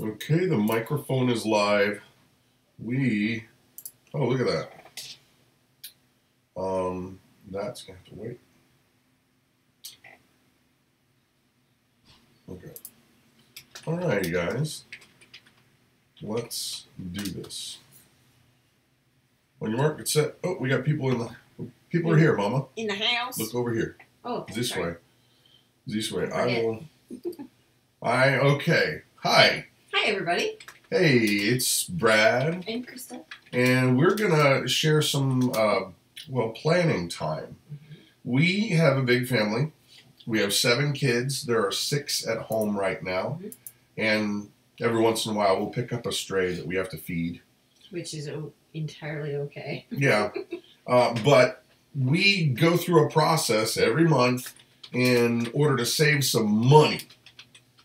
Okay, the microphone is live. We, oh, look at that. Um, that's gonna have to wait. Okay. All right, guys. Let's do this. On your mark, get set. Oh, we got people in the. People are here, Mama. In the house. Look over here. oh, This sorry. way. This way. I will. I okay. Hi. Hi, everybody. Hey, it's Brad, And Christa. and we're gonna share some uh, well planning time. We have a big family. We have seven kids. There are six at home right now, Mhm. and every once in a while we'll pick up a stray that we have to feed. Which is o- entirely okay. Yeah, uh, but we go through a process every month in order to save some money.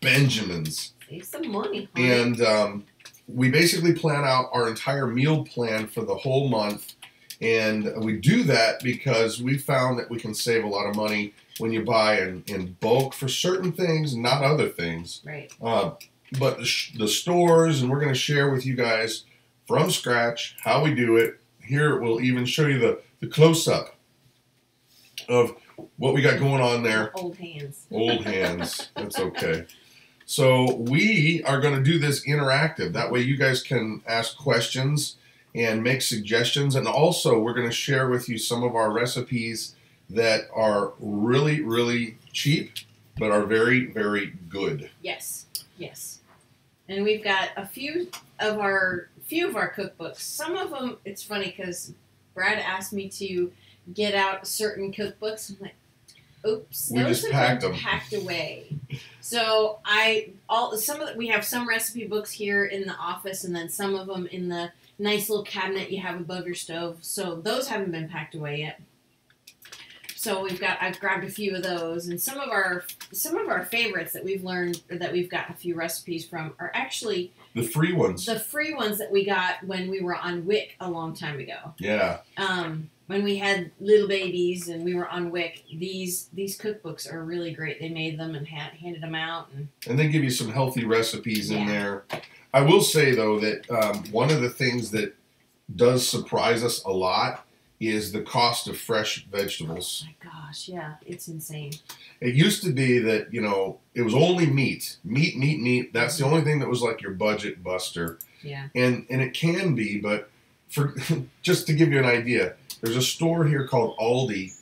Benjamins. Save some money. honey. And um, we basically plan out our entire meal plan for the whole month. And we do that because we found that we can save a lot of money when you buy in, in bulk for certain things, not other things. right. Uh, but the, sh- the stores, and we're going to share with you guys from scratch how we do it. Here, we'll even show you the, the close up of what we got going on there. Old hands. Old hands. That's okay. So we are going to do this interactive. That way, you guys can ask questions and make suggestions. And also, we're going to share with you some of our recipes that are really, really cheap, but are very, very good. Yes. Yes. And we've got a few of our few of our cookbooks. Some of them, it's funny because Brad asked me to get out certain cookbooks. I'm like, oops, We those just have packed been them. packed away. So I all some of the, we have some recipe books here in the office, and then some of them in the nice little cabinet you have above your stove. So those haven't been packed away yet. So we've got I've grabbed a few of those, and some of our some of our favorites that we've learned or that we've got a few recipes from are actually The free ones. the free ones that we got when we were on WIC a long time ago. Yeah. Um, when we had little babies and we were on WIC, these these cookbooks are really great. They made them and ha- handed them out, and And they give you some healthy recipes in there. I will say, though, that um, one of the things that does surprise us a lot is the cost of fresh vegetables. my gosh, yeah, it's insane. It used to be that you know it was only meat, meat, meat, meat. That's the only thing that was like your budget buster, Yeah, and and it can be. But for just to give you an idea, there's a store here called Aldi,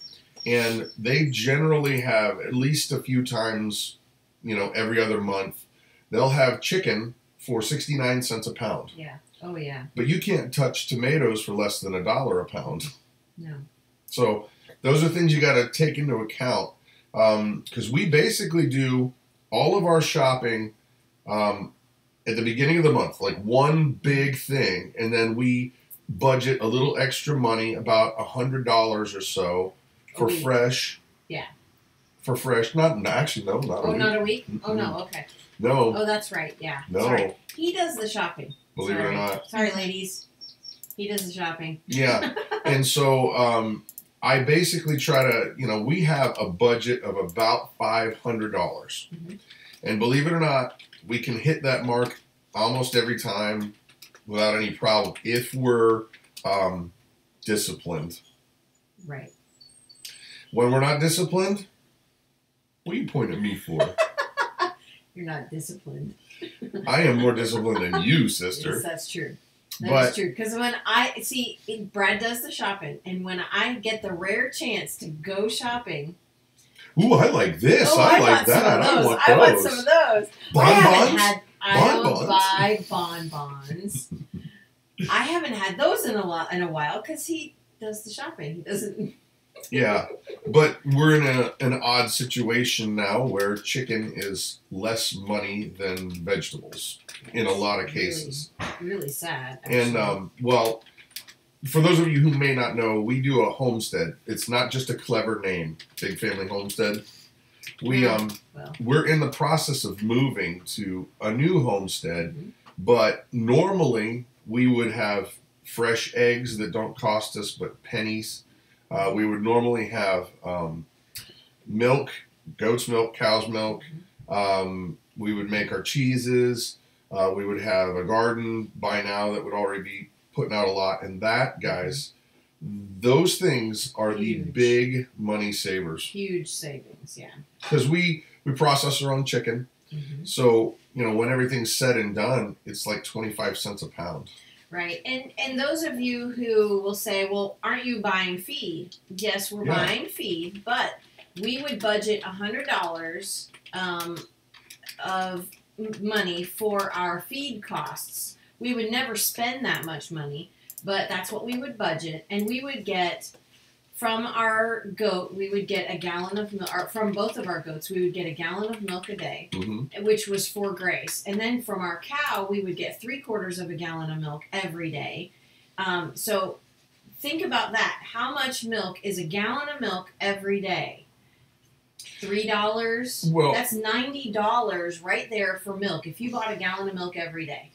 and they generally have at least a few times, you know, every other month, they'll have chicken for sixty nine cents a pound. yeah, oh yeah, But you can't touch tomatoes for less than a dollar a pound. no, So those are things you got to take into account because we basically do all of our shopping um, at the beginning of the month, like one big thing, and then we budget a little extra money, about a hundred dollars or so, A for fresh. Yeah. For fresh, not actually no, not a oh week. not a week. Oh Mm-mm. no, okay. no, Oh, that's right. Yeah, no. Sorry. He does the shopping. Believe it or not, Sorry, ladies. He does the shopping. Yeah. and so um, I basically try to, you know, we have a budget of about $500. dollars Mhm. And believe it or not, we can hit that mark almost every time without any problem if we're um, disciplined. Right. When we're not disciplined, what are you pointing at me for? You're not disciplined. I am more disciplined than you, Yes, sister. that's true. That's true. Because when I see Brad does the shopping, and when I get the rare chance to go shopping, ooh, I like this. oh, I, I, like that. I those. want I want some of those. I haven't had. I don't buy bonbons. I haven't had those in a while. In a while, because he does the shopping. He doesn't. Yeah, but we're in a, an odd situation now where chicken is less money than vegetables in a lot of cases. Really sad. And um, well, for those of you who may not know, we do a homestead. It's not just a clever name, Big Family Homestead. We um we're in the process of moving to a new homestead, Mhm. but normally we would have fresh eggs that don't cost us but pennies. Uh, we would normally have um, milk, goat's milk, cow's milk. Um, we would make our cheeses. Uh, we would have a garden by now that would already be putting out a lot, and that, guys, those things are the big money savers Huge savings, yeah. Because we we process our own chicken. Mhm. So you know when everything's said and done, it's like twenty five cents a pound. Right, and and those of you who will say, "Well, aren't you buying feed?" Yes, we're Yeah. buying feed, but we would budget a hundred dollars um, of money for our feed costs. We would never spend that much money, but that's what we would budget, and we would get from our goat, we would get a gallon of milk. Or from both of our goats, we would get a gallon of milk a day Mm-hmm. which was for Grace. And then from our cow, we would get three quarters of a gallon of milk every day. Um, so think about that. How much milk is a gallon of milk every day? Three dollars. Well- that's ninety dollars right there for milk. If you bought a gallon of milk every day.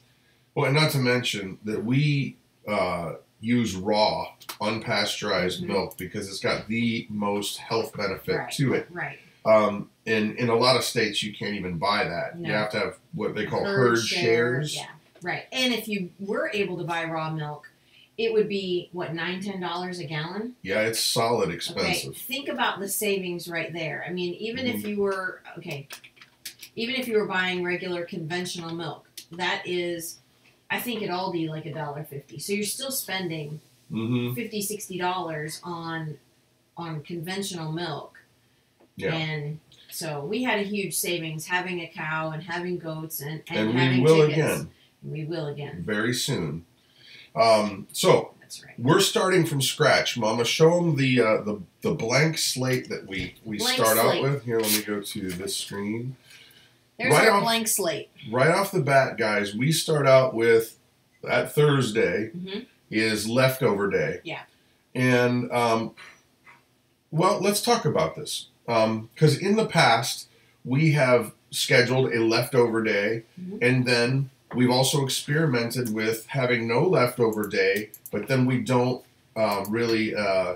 Well, and not to mention that we uh, use raw, unpasteurized Mhm. milk because it's got the most health benefit right. to it. Right. Um, in in a lot of states, you can't even buy that. You No. have to have what they call herd, shares. Yeah. Right. And if you were able to buy raw milk, it would be what nine ten dollars a gallon. Yeah, it's solid Okay, expensive. think about the savings right there. I mean, even Mm-hmm. if you were okay, even if you were buying regular conventional milk, that is, I think at Aldi like a dollar fifty. So you're still spending Mm-hmm. fifty, sixty dollars on on conventional milk, Yeah, and so we had a huge savings having a cow and having goats and and, and having we will chickens. again We will again. very soon. Um, so That's right. we're starting from scratch, Mama. Show them the uh, the the blank slate that we we Blank start out with. Here, let me go to this screen. There's Right our off- blank slate. right off the bat, guys, we start out with that Thursday Mhm. is leftover day. Yeah. And um, well, let's talk about this because in the past we have scheduled a leftover day, Mhm. and then we've also experimented with having no leftover day, but then we don't uh, really uh,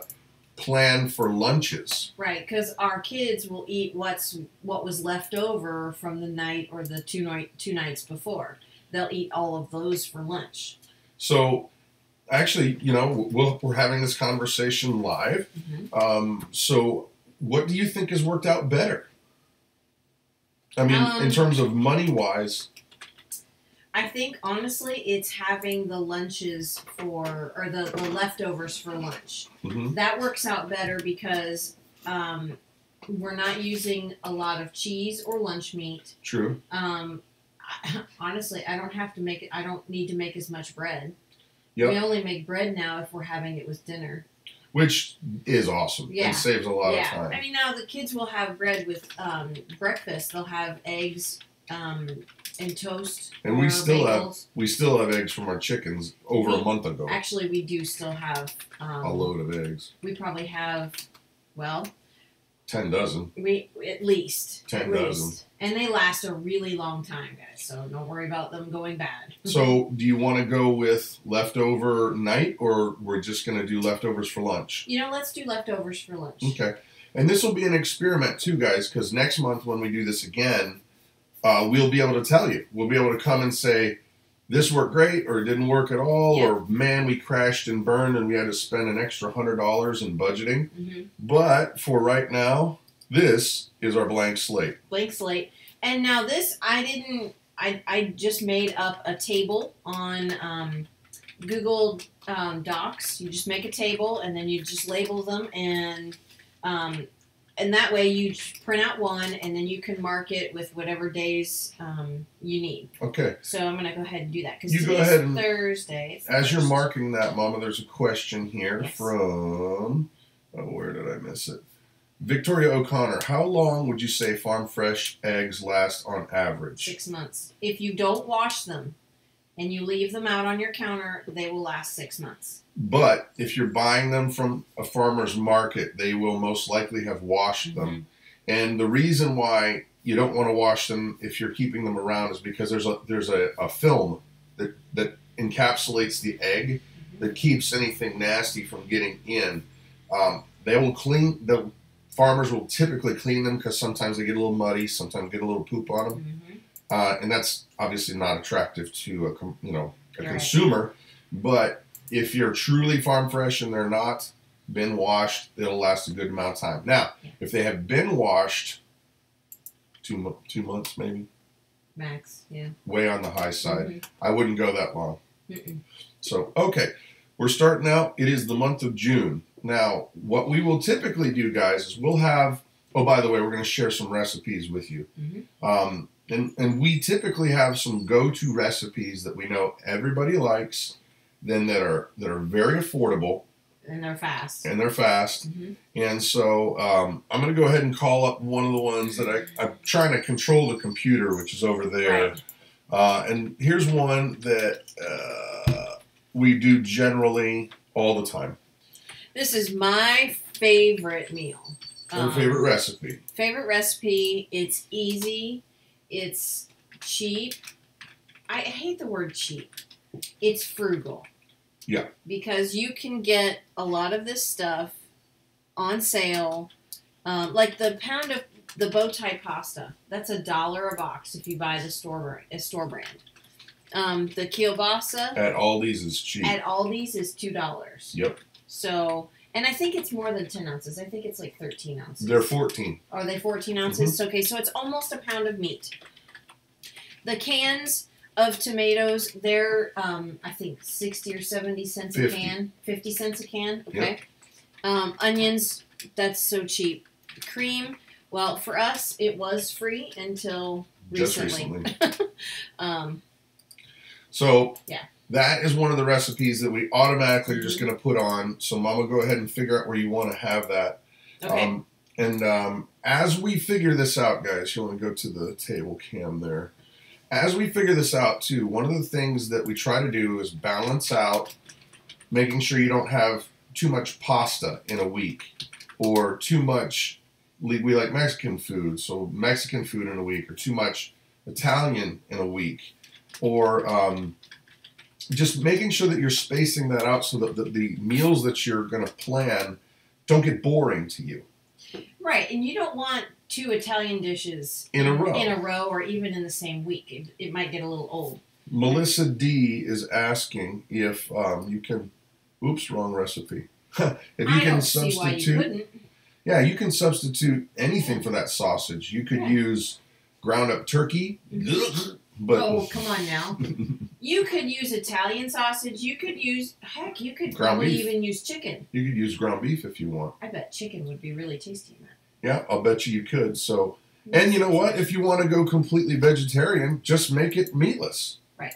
plan for lunches. Right, because our kids will eat what's what was left over from the night or the two night two nights before. They'll eat all of those for lunch. So, actually, you know, we'll, we're having this conversation live. Mhm. Um, so, what do you think has worked out better? I mean, in Um, terms of money wise, I think honestly, it's having the lunches for or the, the leftovers for lunch. mhm, That works out better because um, we're not using a lot of cheese or lunch meat. true. Um, I, honestly, I don't have to make it. I don't need to make as much bread. Yep. We only make bread now if we're having it with dinner. Which is awesome Yeah. and saves a lot yeah, of time. I mean now the kids will have bread with um, breakfast. They'll have eggs um, and toast. And we still have- we still have eggs from our chickens over a month ago. Actually, we do still have. Um, a load of eggs, We probably have. Well, ten dozen. we at least Ten at dozen. least. and they last a really long time, guys. So don't worry about them going bad. So, do you want to go with leftover night, or we're just going to do leftovers for lunch? you know, let's do leftovers for lunch. Okay. And this will be an experiment too, guys, because next month when we do this again, uh, we'll be able to tell you. We'll be able to come and say, this worked great, or it didn't work at all, Yeah. or man, we crashed and burned and we had to spend an extra $100 in budgeting. hmm But for right now, this is our blank slate. blank slate. And now this, I didn't. I I just made up a table on um, Google um, Docs. You just make a table and then you just label them and um, and that way you print out one and then you can mark it with whatever days um, you need. Okay. So I'm gonna go ahead and do that because You go ahead and- Thursday. As you're marking that, Mama, there's a question here Yes. from. Oh, where did I miss it? Victoria O'Connor. How long would you say farm fresh eggs last on average? six months. If you don't wash them and you leave them out on your counter, they will last six months. But if you're buying them from a farmer's market, they will most likely have washed them. Mm-hmm. And the reason why you don't want to wash them if you're keeping them around is because there's a there's a, a film that that encapsulates the egg that keeps anything nasty from getting in. Um, they will clean the farmers will typically clean them because sometimes they get a little muddy, sometimes get a little poop on them. Mhm. Uh, and that's obviously not attractive to a com- you know a You're right. consumer. But if you're truly farm fresh and they're not been washed, it'll last a good amount of time. Now, Yeah. if they have been washed, two mo- two months maybe, Max. Yeah. way on the high side. Mhm. I wouldn't go that long. Mm-mm. So, okay, we're starting out. It is the month of June. Now, what we will typically do, guys, is we'll have. Oh, by the way, we're going to share some recipes with you. Mhm. Um, and, and we typically have some go-to recipes that we know everybody likes, then that are that are very affordable And they're fast. and they're fast. Mhm. And so um, I'm going to go ahead and call up one of the ones that I, I'm trying to control the computer, which is over there. Right. Uh, and here's one that uh, we do generally all the time. This is my favorite meal. Our Um, favorite recipe. favorite recipe. It's easy. It's cheap. I hate the word cheap. It's frugal. Yeah. Because you can get a lot of this stuff on sale. Um, like the pound of the bow tie pasta. That's a dollar a box if you buy the store brand, a store brand. Um, the kielbasa At Aldi's is cheap. at Aldi's is two dollars. yep. So, and I think it's more than ten ounces. I think it's like thirteen ounces. They're 14. Are they 14 ounces? Okay, so it's almost a pound of meat. The cans of tomatoes, they're, um, I think, 60 or 70 cents a can. 50 cents a can, okay? Um, onions, that's so cheap. Cream, well, for us, it was free until Just recently. recently. Um, So Yeah. That is one of the recipes that we automatically are Mm-hmm. just going to put on. So, Mama, go ahead and figure out where you want to have that. okay. Um, and um, as we figure this out, guys, you want to go to the table cam there. As we figure this out, too, one of the things that we try to do is balance out making sure you don't have too much pasta in a week or too much. We we like Mexican food, so Mexican food in a week, or too much Italian in a week, or um, just making sure that you're spacing that out so that the, the meals that you're going to plan don't get boring to you. right, and you don't want two Italian dishes In a row. in a row or even in the same week. It, it might get a little old. Melissa D is asking if um, you can. Oops, wrong recipe. if you I can why you substitute, yeah, you can substitute anything for that sausage. You could Yeah. use ground up turkey, but oh, come on now. You could use Italian sausage. You could use heck. You could Ground probably beef. even use chicken. you could use ground beef if you want. I bet chicken would be really tasty in that. Yeah, I'll bet you you could. So, and you know what? If you want to go completely vegetarian, just make it meatless. Right.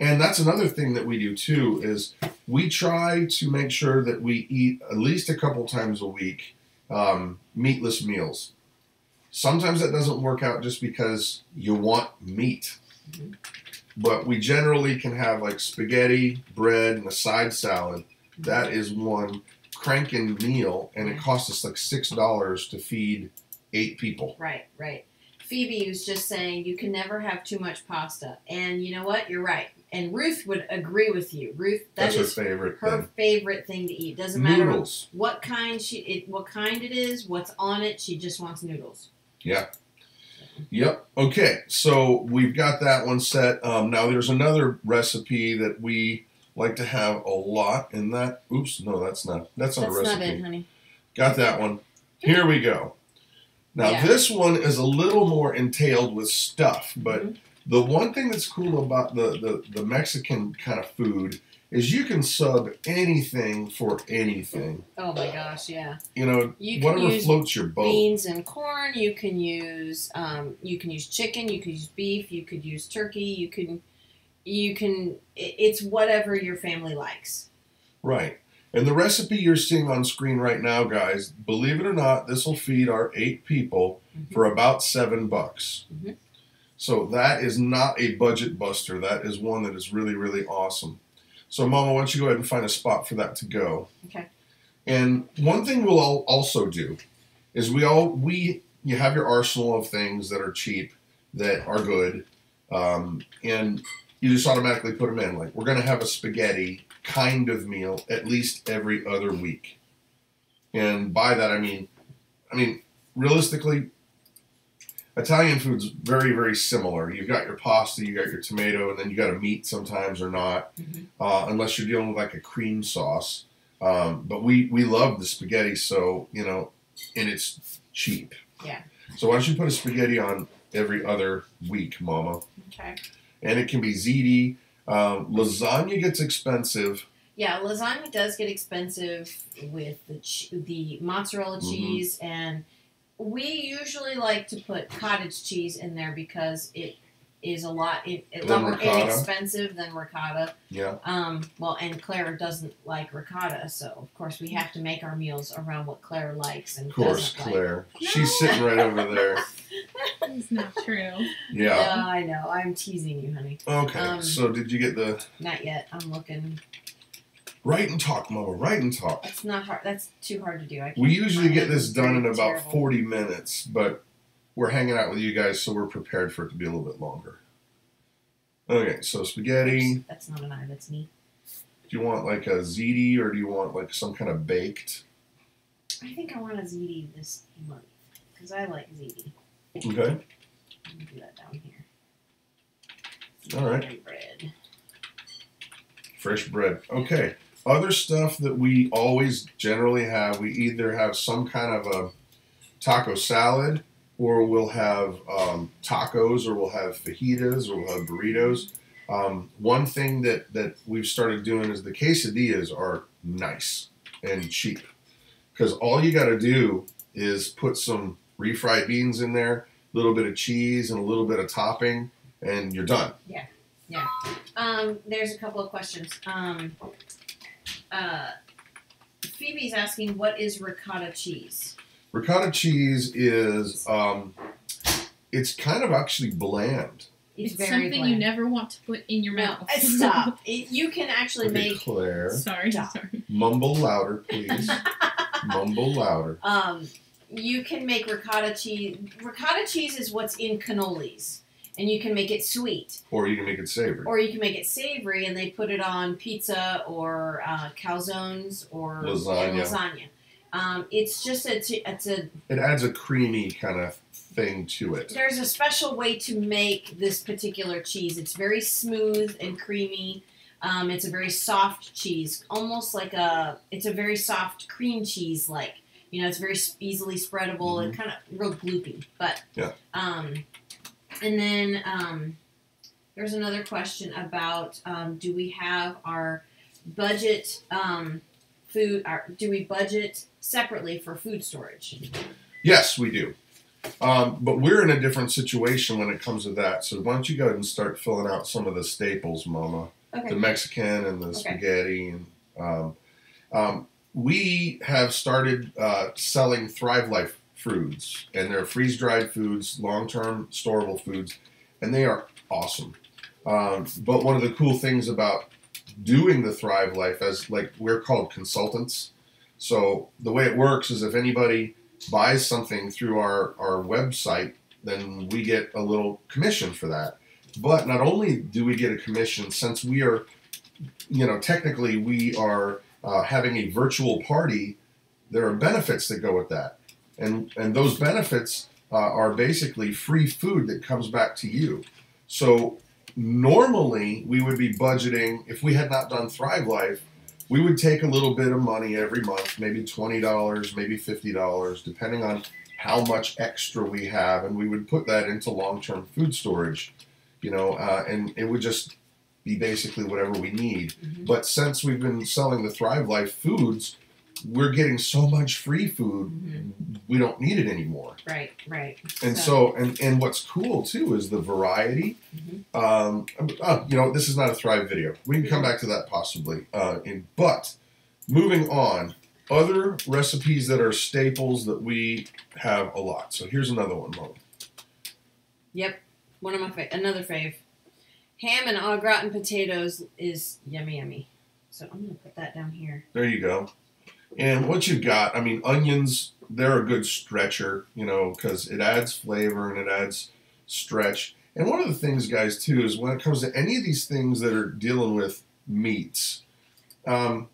And that's another thing that we do too is we try to make sure that we eat at least a couple times a week um, meatless meals. Sometimes that doesn't work out just because you want meat. But we generally can have like spaghetti, bread, and a side salad. That is one cranking meal, and it costs us like six dollars to feed eight people. Right, right. Phoebe was just saying you can never have too much pasta, and you know what? You're right. And Ruth would agree with you. Ruth, that That's her favorite her thing. favorite thing to eat. Doesn't matter Noodles. what kind she, it, what kind it is, what's on it. She just wants noodles. Yeah. Yep. Okay. So we've got that one set. Um, now there's another recipe that we like to have a lot, and that. Oops. No, that's not. That's not That's a not recipe. it, honey. Got that one. Here we go. Now Yeah. this one is a little more entailed with stuff, but Mhm. the one thing that's cool about the, the, the Mexican kind of food is you can sub anything for anything. Oh my gosh, yeah. You know, You can whatever floats your boat. beans and corn. You can use um, you can use chicken. You could use beef. You could use turkey. You can you can. It's whatever your family likes. Right. And the recipe you're seeing on screen right now, guys, believe it or not, this will feed our eight people Mhm. for about seven bucks. Mhm. So that is not a budget buster. That is one that is really, really awesome. So, Mama, why don't you go ahead and find a spot for that to go? Okay. And one thing we'll al- also do is we all we you have your arsenal of things that are cheap that are good, um, and you just automatically put them in. Like we're gonna have a spaghetti kind of meal at least every other week, and by that I mean, I mean realistically, Italian food's very, very similar. You've got your pasta, you got your tomato, and then you got a meat sometimes or not, Mhm. uh, unless you're dealing with like a cream sauce. Um, but we we love the spaghetti, so you know, and it's cheap. Yeah. So why don't you put a spaghetti on every other week, Mama? Okay. And it can be ziti. Um, lasagna gets expensive. Yeah, lasagna does get expensive with the the mozzarella Mhm. cheese, and we usually like to put cottage cheese in there because it is a lot it, a Than more ricotta. inexpensive than ricotta. Yeah. Um, well, and Claire doesn't like ricotta, so of course we have to make our meals around what Claire likes and Of course, doesn't Claire. No. She's sitting right over there. It's not true. Yeah. No, I know. I'm teasing you, honey. Okay. Um, so did you get the Not yet. I'm looking. Write and talk, Mama? Write and talk. That's not hard. That's too hard to do. We usually get this done in about terrible. 40 minutes, but we're hanging out with you guys, so we're prepared for it to be a little bit longer. Okay, so spaghetti. That's not an eye. That's me. Do you want like a ziti or do you want like some kind of baked? I think I want a ziti this month because I like ziti. Okay. Do that down here. All right. Bread. Fresh bread. Okay. Other stuff that we always generally have, we either have some kind of a taco salad, or we'll have um, tacos, or we'll have fajitas, or we'll have burritos. Um, one thing that, that we've started doing is the quesadillas are nice and cheap. Because all you got to do is put some refried beans in there, a little bit of cheese, and a little bit of topping, and you're done. Yeah. Yeah. Um, there's a couple of questions. Um, uh, Phoebe's asking, what is ricotta cheese? Ricotta cheese is um, it's kind of actually bland. It's, It's, something bland. you never want to put in your mouth. stop. It, you can actually Okay, make. Claire, sorry, Stop. sorry. mumble louder, please. mumble louder. Um, you can make ricotta cheese. Ricotta cheese is what's in cannolis, and you can make it sweet, Or you can make it savory. or you can make it savory, and they put it on pizza or uh, calzones or Lasagna. lasagna. Um, it's just a, it's a It adds a creamy kind of thing to it. there's a special way to make this particular cheese. It's very smooth and creamy. Um, it's a very soft cheese, almost like a. It's a very soft cream cheese, like you know, it's very easily spreadable and kind of real gloopy. But Yeah. Um, and then um, there's another question about um, do we have our budget um, food? Our, do we budget separately for food storage? Yes, we do. Um, but we're in a different situation when it comes to that. So why don't you go ahead and start filling out some of the staples, Mama? Okay. the Mexican and the Okay. spaghetti. And um, um, we have started uh, selling Thrive Life foods, and they're freeze dried foods, long term storable foods, and they are awesome. Um, but one of the cool things about doing the Thrive Life, as like we're called consultants. So the way it works is if anybody buys something through our, our website, then we get a little commission for that. But not only do we get a commission, since we are, you know, technically we are uh, having a virtual party, there are benefits that go with that, and and those benefits uh, are basically free food that comes back to you. So normally we would be budgeting if we had not done Thrive Life, we would take a little bit of money every month, maybe twenty dollars, maybe fifty dollars, depending on how much extra we have, and we would put that into long-term food storage you know, uh, and it would just be basically whatever we need. Mhm. But since we've been selling the Thrive Life foods, we're getting so much free food, Mhm. we don't need it anymore. Right, right. And so, and, and what's cool too is the variety. Mhm. Um, uh, you know, this is not a Thrive video. We can come back to that possibly. Uh, in, but moving on, other recipes that are staples that we have a lot. So here's another one, Mo. Yep, one of my fa- another fave. Ham and au gratin potatoes is yummy, yummy. So I'm gonna put that down here. There you go. And what you've got, I mean, onions, they're a good stretcher, you know, because it adds flavor and it adds stretch. And one of the things, guys, too, is when it comes to any of these things that are dealing with meats, um,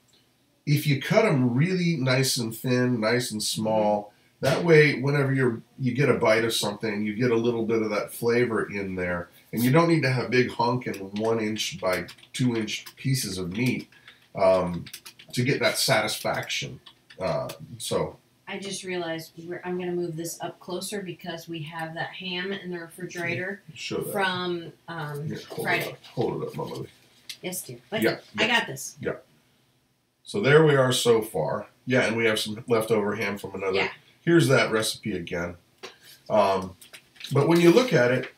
if you cut them really nice and thin, nice and small, That way, whenever you're you get a bite of something, you get a little bit of that flavor in there, and you don't need to have big honking one inch by two inch pieces of meat um, to get that satisfaction. Uh, so I just realized we're, I'm going to move this up closer because we have that ham in the refrigerator show that. from um, Here, hold Friday. it up. Hold it up, Mama. Lee. Yes, dear. But Yeah, I got this. Yeah. So there we are so far. Yeah, and we have some leftover ham from another. Yeah. Here's that recipe again. Um, but when you look at it,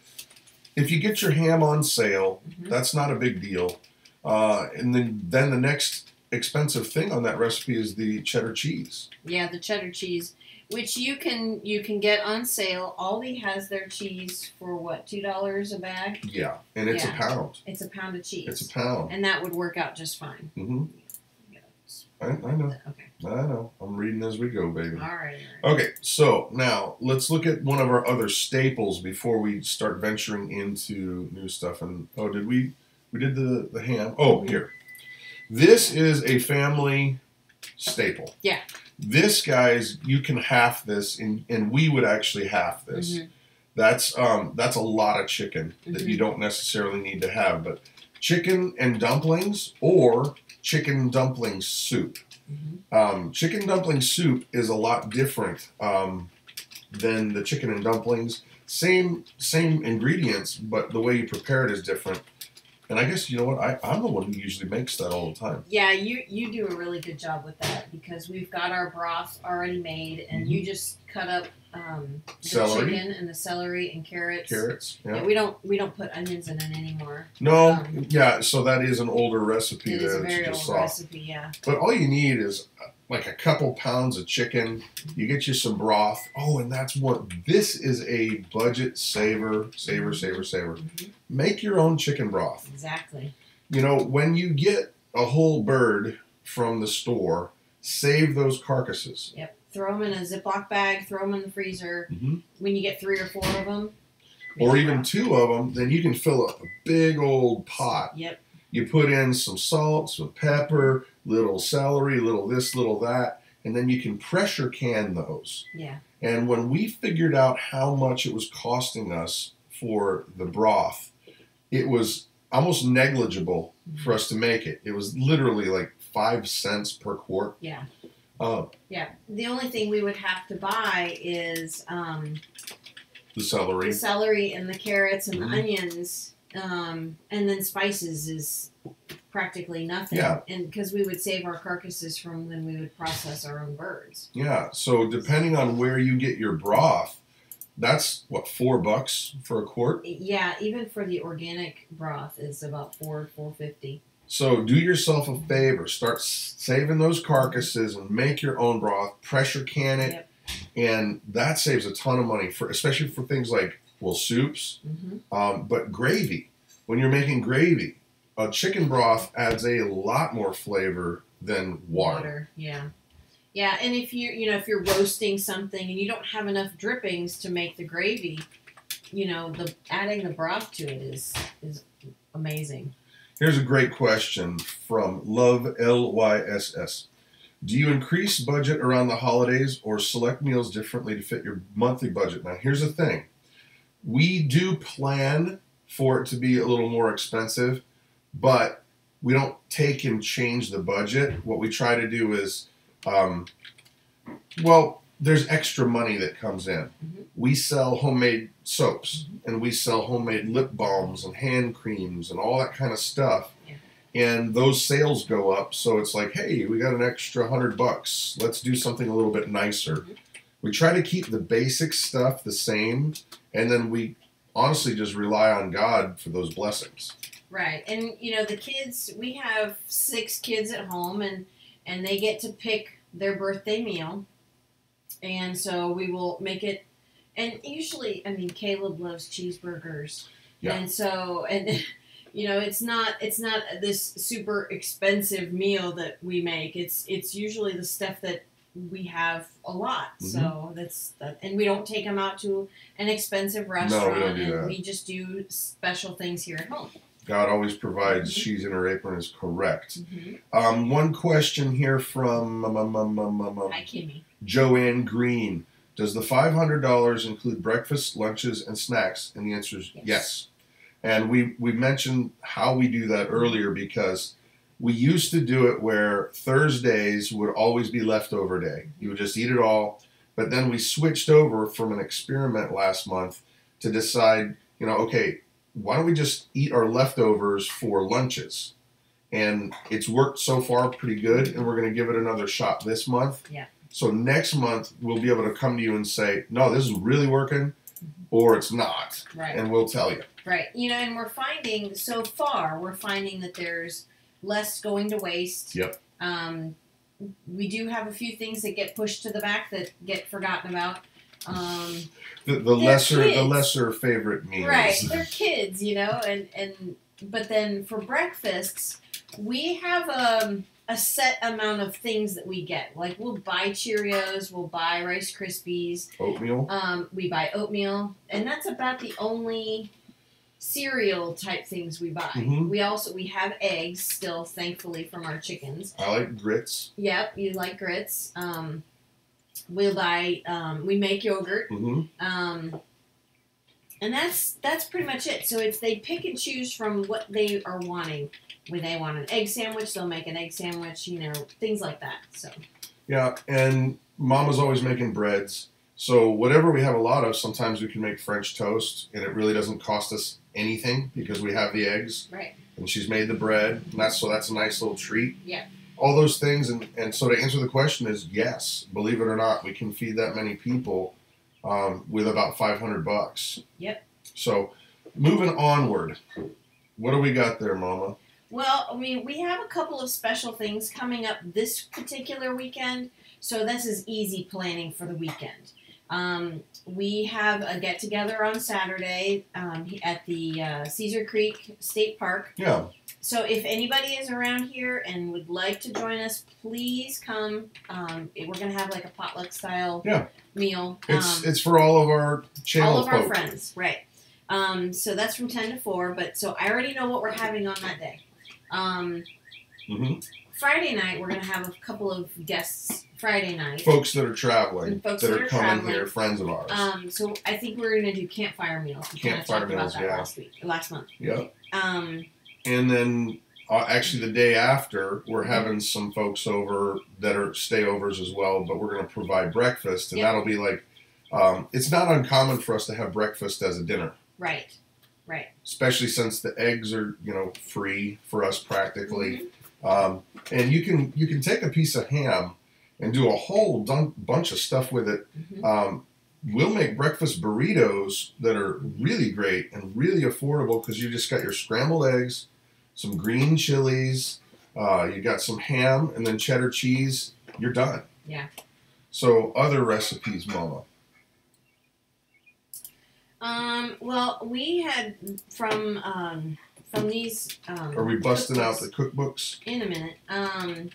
if you get your ham on sale, Mhm. that's not a big deal. Uh, and then then the next expensive thing on that recipe is the cheddar cheese. Yeah, the cheddar cheese, which you can you can get on sale. Aldi has their cheese for what two dollars a bag. Yeah, and it's Yeah. a pound. It's a pound of cheese, It's a pound. and that would work out just fine. Mm-hmm. I, I know. Okay. I know. I'm reading as we go, baby. All right. All right. Okay, so now let's look at one of our other staples before we start venturing into new stuff. And oh, did we? We did the the ham. Oh, here. This is a family staple. Yeah. This, guys, you can half this, and and we would actually half this. Mhm. That's um that's a lot of chicken that you don't necessarily need to have, but chicken and dumplings or chicken dumpling soup. Mhm. Um, chicken dumpling soup is a lot different um, than the chicken and dumplings. Same same ingredients, but the way you prepare it is different. And I guess you know what I, I'm the one who usually makes that all the time. Yeah, you you do a really good job with that because we've got our broth already made, and you just cut up um, the Mm-hmm. Celery. chicken and the celery and carrots. Carrots, yeah. Yeah, we don't we don't put onions in it anymore. No, Um, yeah. So that is an older recipe It is a that you very just old saw. recipe. Yeah. But all you need is like a couple pounds of chicken. You get you some broth. Oh, and that's what this is a budget saver, saver, saver, saver. Mhm. Make your own chicken broth. Exactly. You know, when you get a whole bird from the store, save those carcasses. Yep. Throw them in a Ziploc bag. Throw them in the freezer. Mhm. When you get three or four of them. Or even two of them, then you can fill up a big old pot. Yep. You put in some salt, some pepper, little celery, little this, little that, and then you can pressure can those. Yeah. And when we figured out how much it was costing us for the broth, it was almost negligible for us to make it. It was literally like five cents per quart. Yeah. Uh, Yeah. The only thing we would have to buy is um, the celery. the celery and the carrots and Mhm. the onions, um, and then spices is practically nothing. Yeah. And because we would save our carcasses from when we would process our own birds. Yeah. So depending on where you get your broth, that's what four bucks for a quart. Yeah, even for the organic broth is about four four fifty. So do yourself a favor, start saving those carcasses and make your own broth. Pressure can it, Yep. and that saves a ton of money for, especially for things like well soups, Mm-hmm. um, but gravy. When you're making gravy, a chicken broth adds a lot more flavor than water. Yeah. Yeah, and if you you know if you're roasting something and you don't have enough drippings to make the gravy, you know the adding the broth to it is is amazing. Here's a great question from Love L Y S S. Do you increase budget around the holidays or select meals differently to fit your monthly budget? Now, here's the thing we do plan for it to be a little more expensive, but we don't take and change the budget. What we try to do is, um, well, there's extra money that comes in. Mhm. We sell homemade soaps and we sell homemade lip balms and hand creams and all that kind of stuff. Yeah. And those sales go up, so it's like, hey, we got an extra hundred bucks. Let's do something a little bit nicer. Mhm. We try to keep the basic stuff the same, and then we honestly just rely on God for those blessings. Right, and you know the kids. We have six kids at home, and and they get to pick their birthday meal, and so we will make it. And usually, I mean, Caleb loves cheeseburgers, Yeah. and so and you know it's not it's not this super expensive meal that we make. It's it's usually the stuff that we have a lot. Mm-hmm. So that's that, and we don't take them out to an expensive restaurant, do and that. we just do special things here at home. God always provides. Mhm. She's in her apron is correct. Mm-hmm. Um, one question here from um, um, Hi, Kimmy. Joanne Green. Does the five hundred dollars include breakfast, lunches, and snacks? And the answer is yes. Yes. And we we mentioned how we do that earlier because we used to do it where Thursdays would always be leftover day. You would just eat it all. But then we switched over from an experiment last month to decide, you know, okay, why don't we just eat our leftovers for lunches? And it's worked so far pretty good, and we're going to give it another shot this month. Yeah. So next month we'll be able to come to you and say, no, this is really working, or it's not, Right. and we'll tell you. Right. You know, and we're finding so far we're finding that there's less going to waste. Yep. Um, we do have a few things that get pushed to the back that get forgotten about. Um, The, the lesser the lesser favorite meals. right. They're kids, you know, and and but then for breakfasts we have um, a set amount of things that we get. Like we'll buy Cheerios, we'll buy Rice Krispies, Oatmeal. um, we buy oatmeal, and that's about the only cereal type things we buy. Mhm. We also we have eggs still, thankfully, from our chickens. I like grits. Yep, you like grits. Um, we'll buy. Um, we make yogurt. hmm Um, and that's that's pretty much it. So it's they pick and choose from what they are wanting. When they want an egg sandwich, they'll make an egg sandwich. You know, things like that. So Yeah, and Mama's always making breads. So whatever we have a lot of, sometimes we can make French toast, and it really doesn't cost us anything because we have the eggs, right, and she's made the bread, and that's so that's a nice little treat. Yeah. All those things, and and so to answer the question is yes, believe it or not, we can feed that many people um, with about five hundred bucks. Yep. So moving onward, what do we got there, Mama? Well, I mean, we have a couple of special things coming up this particular weekend, so this is easy planning for the weekend. Um, we have a get together on Saturday um, at the uh, Cedar Creek State Park. Yeah, So if anybody is around here and would like to join us, please come. Um, we're gonna have like a potluck style Yeah. meal. it's um, it's for all of our channel all of our friends, right? Um, so that's from ten to four. But so I already know what we're having on that day. Um, Mhm. Friday night we're gonna have a couple of guests. Friday night. folks that are traveling, folks that, that are are coming traveling. here, friends of ours. Um, so I think we're gonna do campfire meals. Campfire meals, about that yeah. last week, last month. yeah. And then uh, actually the day after, we're having some folks over that are stayovers as well, but we're going to provide breakfast, and Yeah. that'll be like, um, it's not uncommon for us to have breakfast as a dinner, right, right. especially since the eggs are you know free for us practically. Mhm. Um, and you can you can take a piece of ham and do a whole dun- bunch of stuff with it. Mhm. Um, we'll make breakfast burritos that are really great and really affordable because you just got your scrambled eggs, some green chilies, uh, you got some ham, and then cheddar cheese. You're done. Yeah. So other recipes, Mama. Um, well, we had from um, from these. Um, Are we busting out the cookbooks? in a minute? Um,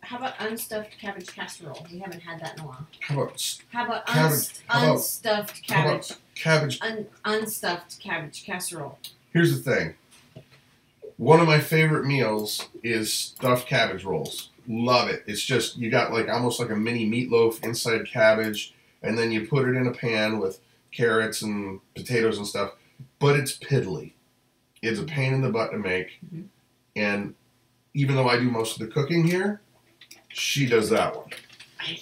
how about unstuffed cabbage casserole? We haven't had that in a while. How about How about, Cabbage- unst- how about- unstuffed how about- cabbage? cabbage? Un- unstuffed cabbage casserole. Here's the thing. One of my favorite meals is stuffed cabbage rolls. Love it. It's just you got like almost like a mini meatloaf inside cabbage, and then you put it in a pan with carrots and potatoes and stuff. But it's piddly. It's a pain in the butt to make. Mhm. And even though I do most of the cooking here, she does that one. I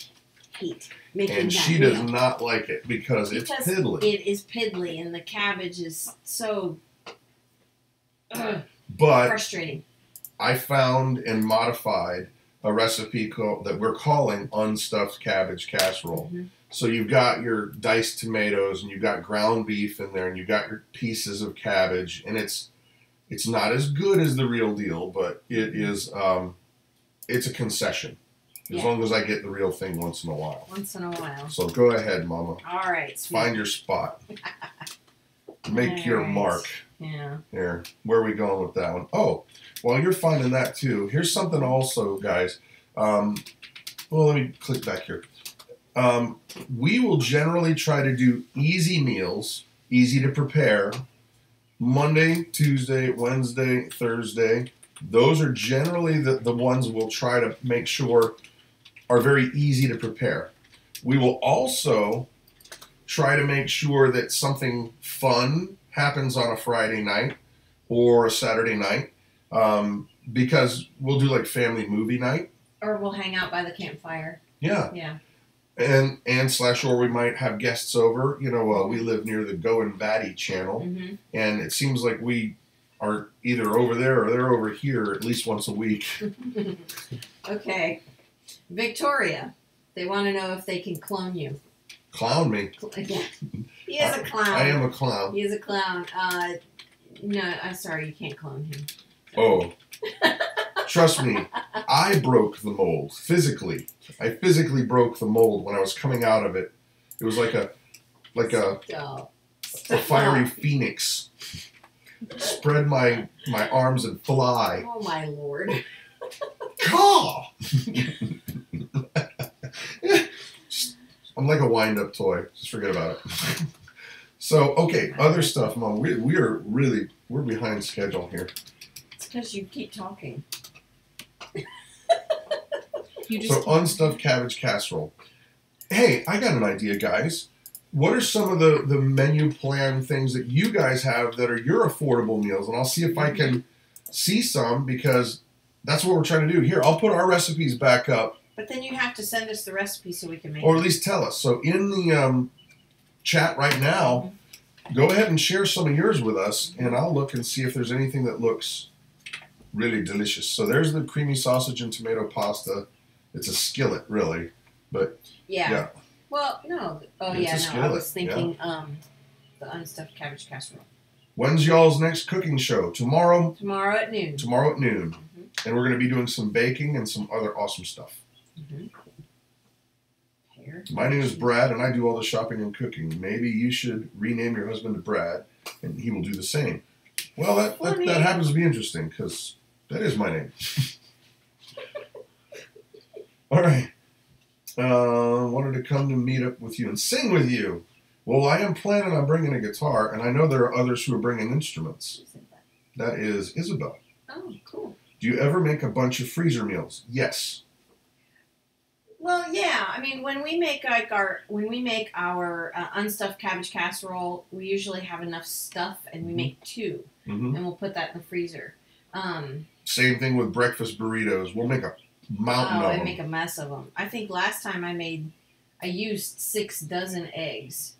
hate making And that she meal. does not like it because it's piddly. It is piddly, and the cabbage is so ugh, but frustrating. I found and modified a recipe called, that we're calling unstuffed cabbage casserole. Mhm. So you've got your diced tomatoes and you've got ground beef in there and you've got your pieces of cabbage and it's it's not as good as the real deal, but it is um, it's a concession. As Yeah. long as I get the real thing once in a while. Once in a while. So go ahead, Mama. All right. sweet. Find your spot. Make your Alright. mark. Yeah. Here, where are we going with that one? Oh, while you're finding that too, here's something also, guys. Um, well, let me click back here. Um, we will generally try to do easy meals, easy to prepare. Monday, Tuesday, Wednesday, Thursday. Those are generally the, the ones we'll try to make sure are very easy to prepare. We will also try to make sure that something fun happens on a Friday night or a Saturday night um, because we'll do like family movie night. Or we'll hang out by the campfire. Yeah, Yeah. and and slash or we might have guests over. You know, uh, we live near the Go and Batty channel, hmm and it seems like we are either over there or they're over here at least once a week. okay. Victoria. They want to know if they can clone you. Clown me. Yeah. He is a clown. I am a clown. He is a clown. Uh, no, I'm sorry, you can't clone him. Oh, trust me, I broke the mold physically. I physically broke the mold when I was coming out of it. It was like a like a, Stop. a fiery phoenix. Spread my my arms and fly. Oh my lord. Caw! I'm like a wind up toy. Just forget about it. So okay, other stuff, Mom. We, we are really we're behind schedule here. It's because you keep talking. You just So unstuffed cabbage casserole. Hey, I got an idea, guys. What are some of the, the menu plan things that you guys have that are your affordable meals? And I'll see if I can see some because that's what we're trying to do. Here, I'll put our recipes back up, But then you have to send us the recipe so we can make it. or it. at least tell us. So in the um, chat right now, go ahead and share some of yours with us, and I'll look and see if there's anything that looks really delicious. So there's the creamy sausage and tomato pasta. It's a skillet, really, but Yeah. yeah. Well, no. Oh It's yeah, no. I was thinking um, the unstuffed cabbage casserole When's y'all's next cooking show? Tomorrow. tomorrow at noon. Tomorrow at noon, Mhm. and we're going to be doing some baking and some other awesome stuff. Mhm. My name is Brad, and I do all the shopping and cooking. Maybe you should rename your husband to Brad, and he will do the same. Well, that that, that happens to be interesting because that is my name. all right. Uh, wanted to come to meet up with you and sing with you. Well, I am planning on bringing a guitar, and I know there are others who are bringing instruments. Who said that? That is Isabel. Oh, cool. Do you ever make a bunch of freezer meals? Yes. Well, yeah. I mean, when we make like our when we make our uh, unstuffed cabbage casserole, we usually have enough stuff, and we make two, hmm and we'll put that in the freezer. Um, Same thing with breakfast burritos. We'll make a mountain oh, of I them. make a mess of them. I think last time I made, I used six dozen eggs.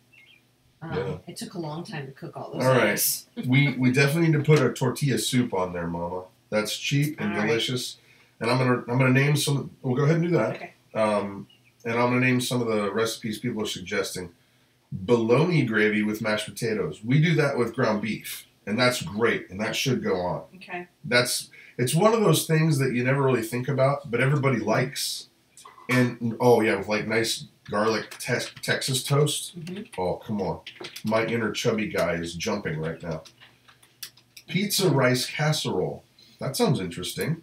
Um, Yeah. It took a long time to cook all those All right. eggs. we we definitely need to put a tortilla soup on there, Mama. That's cheap and All right. delicious. And I'm gonna I'm gonna name some. We'll go ahead and do that. Okay. Um, and I'm gonna name some of the recipes people are suggesting. Bologna gravy with mashed potatoes. We do that with ground beef, and that's great, and that should go on. Okay. That's it's one of those things that you never really think about, but everybody likes. And oh yeah, with like nice garlic te- Texas toast. hmm Oh, come on. My inner chubby guy is jumping right now. Pizza rice casserole. That sounds interesting.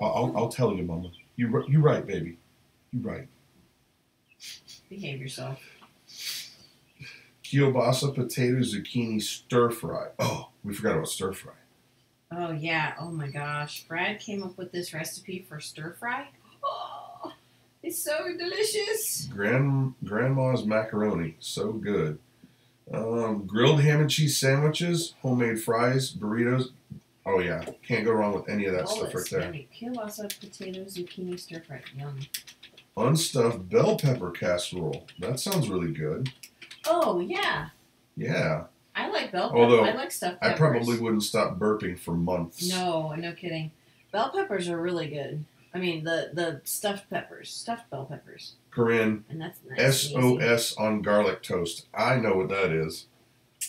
I'll, I'll, tell you, Mama. You, you right, baby. You're right. Behave yourself. Kielbasa potato zucchini stir fry. Oh, we forgot about stir fry. Oh yeah. Oh my gosh. Brad came up with this recipe for stir fry. Oh, it's so delicious. Grand grandma's macaroni, so good. Um, grilled ham and cheese sandwiches, homemade fries, burritos. Oh yeah, can't go wrong with any of that Oh, stuff right there. Kielbasa, potato, zucchini, stir fry. Yum. Unstuffed bell pepper casserole. That sounds really good. Oh yeah. Yeah, I like bell pepper. Although, I like stuffed I probably wouldn't stop burping for months. No, no kidding. Bell peppers are really good. I mean the the stuffed peppers, stuffed bell peppers, Corinne, and that's nice. SOS on garlic toast. I know what that is.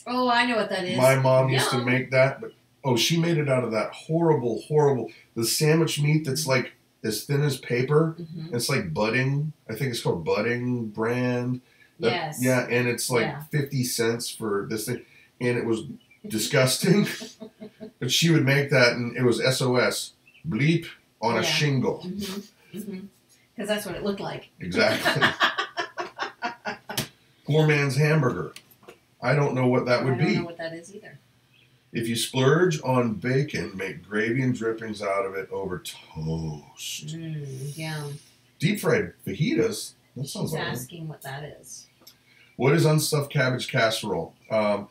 Oh, I know what that is. My mom used to make that, but oh, she made it out of that horrible, horrible the sandwich meat that's like as thin as paper. Mhm. It's like Buddig. I think it's called Buddig brand. That- Yes. Yeah, and it's like Yeah. fifty cents for this thing, and it was disgusting. but she would make that, and it was SOS bleep on a Yeah. shingle. Mhm. Mhm. Because that's what it looked like. Exactly. Poor man's hamburger. I don't know what that would be. I don't be. know what that is either. If you splurge on bacon, make gravy and drippings out of it over toast. Mm, yum. Deep fried fajitas. That sounds She's asking what that is. What is unstuffed cabbage casserole? Um,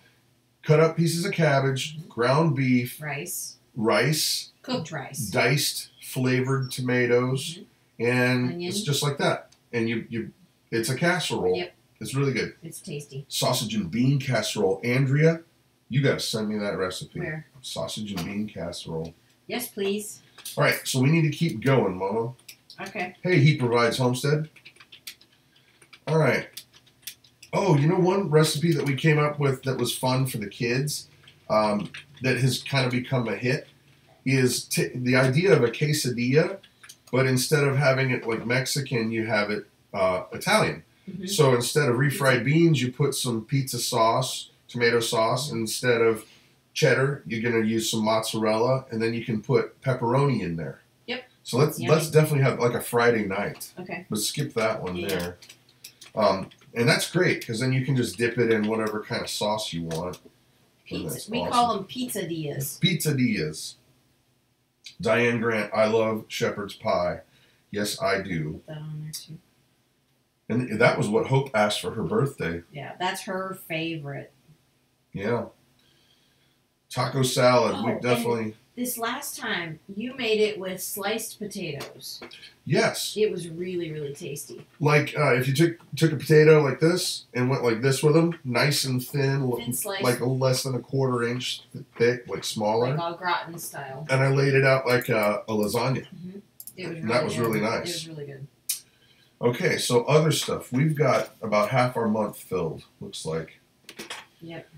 cut up pieces of cabbage, ground beef, Rice, rice, cooked rice. diced flavored tomatoes, and Onion. it's just like that. And you you, it's a casserole. Yep. It's really good. It's tasty. Sausage and bean casserole. Andrea, you got to send me that recipe. Where? Sausage and bean casserole. Yes, please. All right, so we need to keep going, Mama. Okay. Hey, he provides homestead. All right. Oh, you know one recipe that we came up with that was fun for the kids, um, that has kind of become a hit, is t- the idea of a quesadilla, but instead of having it like Mexican, you have it uh, Italian. Mhm. So instead of refried beans, you put some pizza sauce, tomato sauce. Instead of cheddar, you're going to use some mozzarella, and then you can put pepperoni in there. Yep. So let's Yummy. let's definitely have like a Friday night. Okay. But skip that one Yeah. there. Um, and that's great because then you can just dip it in whatever kind of sauce you want. Pizza. we awesome. call them pizzadillas. Pizzadillas. Diane Grant, I love shepherd's pie. Yes, I do. Put that on there too. And that was what Hope asked for her birthday. Yeah, that's her favorite. Yeah. Taco salad. Oh, we definitely. This last time you made it with sliced potatoes. Yes. It was really, really tasty. Like uh, if you took took a potato like this and went like this with them, nice and thin, Thin like less than a quarter inch thick, like smaller. Like au gratin style. and I laid it out like a, a lasagna. It was really That was good. really nice. It was really good. Okay, so other stuff. We've got about half our month filled, looks like. Yep.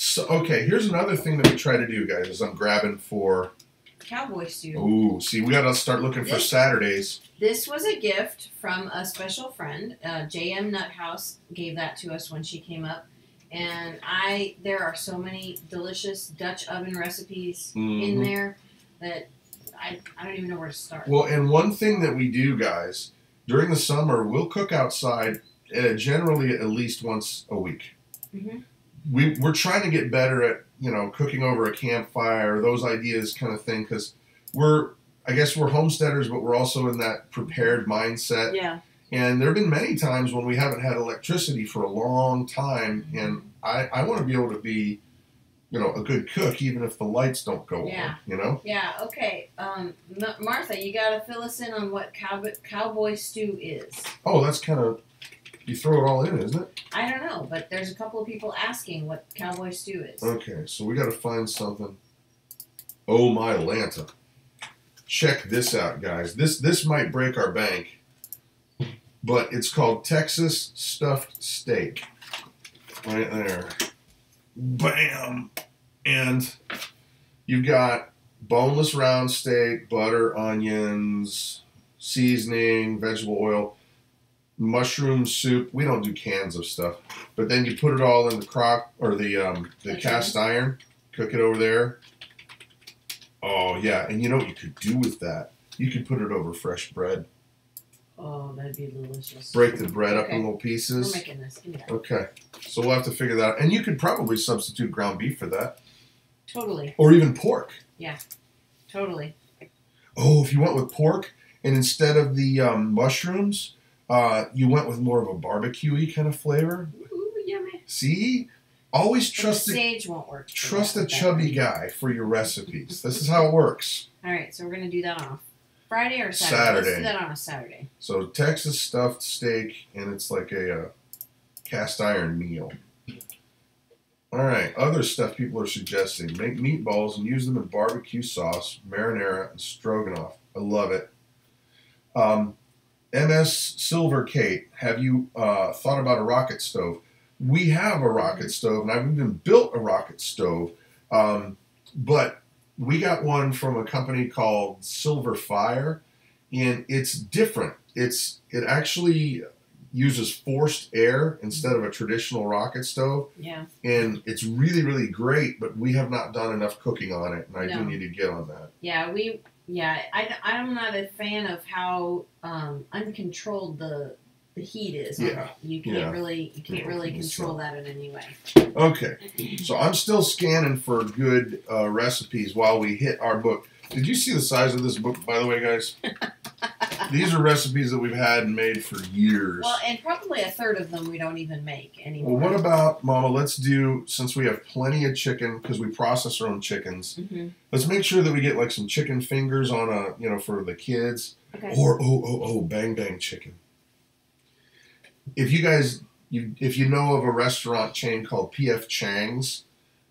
So okay, here's another thing that we try to do, guys, is I'm grabbing for Cowboy stew. ooh, see, we gotta start looking for Saturdays. This was a gift from a special friend. Uh, JM Nuthouse gave that to us when she came up. And I, there are so many delicious Dutch oven recipes in Mhm. there that I, I don't even know where to start. Well, and one thing that we do, guys, during the summer, we'll cook outside uh, generally at least once a week. Mhm. We, we're trying to get better at, you know, cooking over a campfire, those ideas kind of thing, because we're, I guess we're homesteaders, but we're also in that prepared mindset. yeah. And there have been many times when we haven't had electricity for a long time, and I, I want to be able to be, you know, a good cook even if the lights don't go Yeah. on, you know? Yeah, okay. Um, Martha, you gotta fill us in on what cowboy, cowboy stew is. Oh, that's kind of, you throw it all in, isn't it? I don't know, but there's a couple of people asking what cowboy stew is. Okay, so we got to find something. Oh my Lanta! Check this out, guys. This this might break our bank, but it's called Texas stuffed steak. Right there, bam, and you've got boneless round steak, butter, onions, seasoning, vegetable oil, mushroom soup. We don't do cans of stuff, but then you put it all in the crock or the um, the Okay. cast iron, cook it over there. Oh yeah, and you know what you could do with that? You could put it over fresh bread. Oh, that'd be delicious. Break the bread up in little We're pieces. making this. Give me that. Okay, so we'll have to figure that out. And you could probably substitute ground beef for that, Totally. or even pork. Yeah, totally. Oh, if you went with pork and instead of the um, mushrooms, uh, you went with more of a barbecue-y kind of flavor. Ooh, yummy. See, always trust the trust the, sage won't work. trust a chubby guy for your recipes. This is how it works. All right, so we're gonna do that on a Friday or Saturday. Saturday. Let's do that on a Saturday. So Texas stuffed steak, and it's like a uh, cast iron meal. All right, other stuff people are suggesting: make meatballs and use them in barbecue sauce, marinara, and stroganoff. I love it. Um, MS Silver Kate, have you uh, thought about a rocket stove? We have a rocket stove, and I've even built a rocket stove. Um, but we got one from a company called Silver Fire, and it's different. It's it actually uses forced air instead of a traditional rocket stove, Yeah. and it's really really great. But we have not done enough cooking on it, and I No. do need to get on that. Yeah, we. Yeah, I, I'm not a fan of how um, uncontrolled the the heat is. Yeah. You can't yeah. really you can't Yeah, really control uh, that in any way. Okay, so I'm still scanning for good uh, recipes while we hit our book. Did you see the size of this book, by the way, guys? these are recipes that we've had and made for years. well, and probably a third of them we don't even make anymore. Well, what about Mama? Let's do since we have plenty of chicken because we process our own chickens. hmm Let's make sure that we get like some chicken fingers on a you know for the kids, Okay. or oh oh oh bang bang chicken. If you guys you if you know of a restaurant chain called PF Chang's,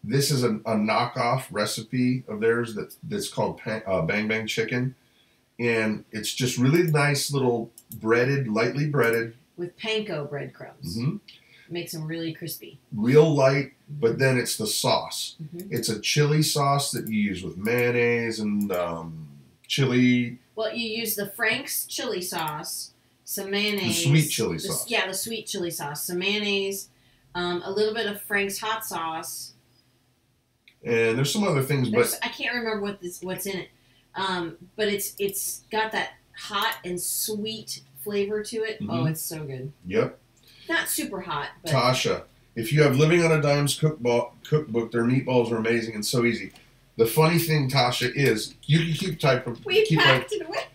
this is a, a knockoff recipe of theirs that that's called uh, bang bang chicken, and it's just really nice little breaded, lightly breaded, With panko breadcrumbs, mhm, makes them really crispy. real light. But then it's the sauce. hmm It's a chili sauce that you use with mayonnaise and um, chili. Well, you use the Frank's chili sauce, some mayonnaise, sweet chili the- sauce. Yeah, the sweet chili sauce, some mayonnaise, um, a little bit of Frank's hot sauce. And there's some other things, There's, but I can't remember what this what's in it, um, but it's it's got that hot and sweet flavor to it. Oh, Mhm. it's so good. yep. Not super hot, but Tasha, if you have Living on a Dime's cookbook, cookbook, their meatballs are amazing and so easy. The funny thing, Tasha, is you can keep typing. we keep packed it away.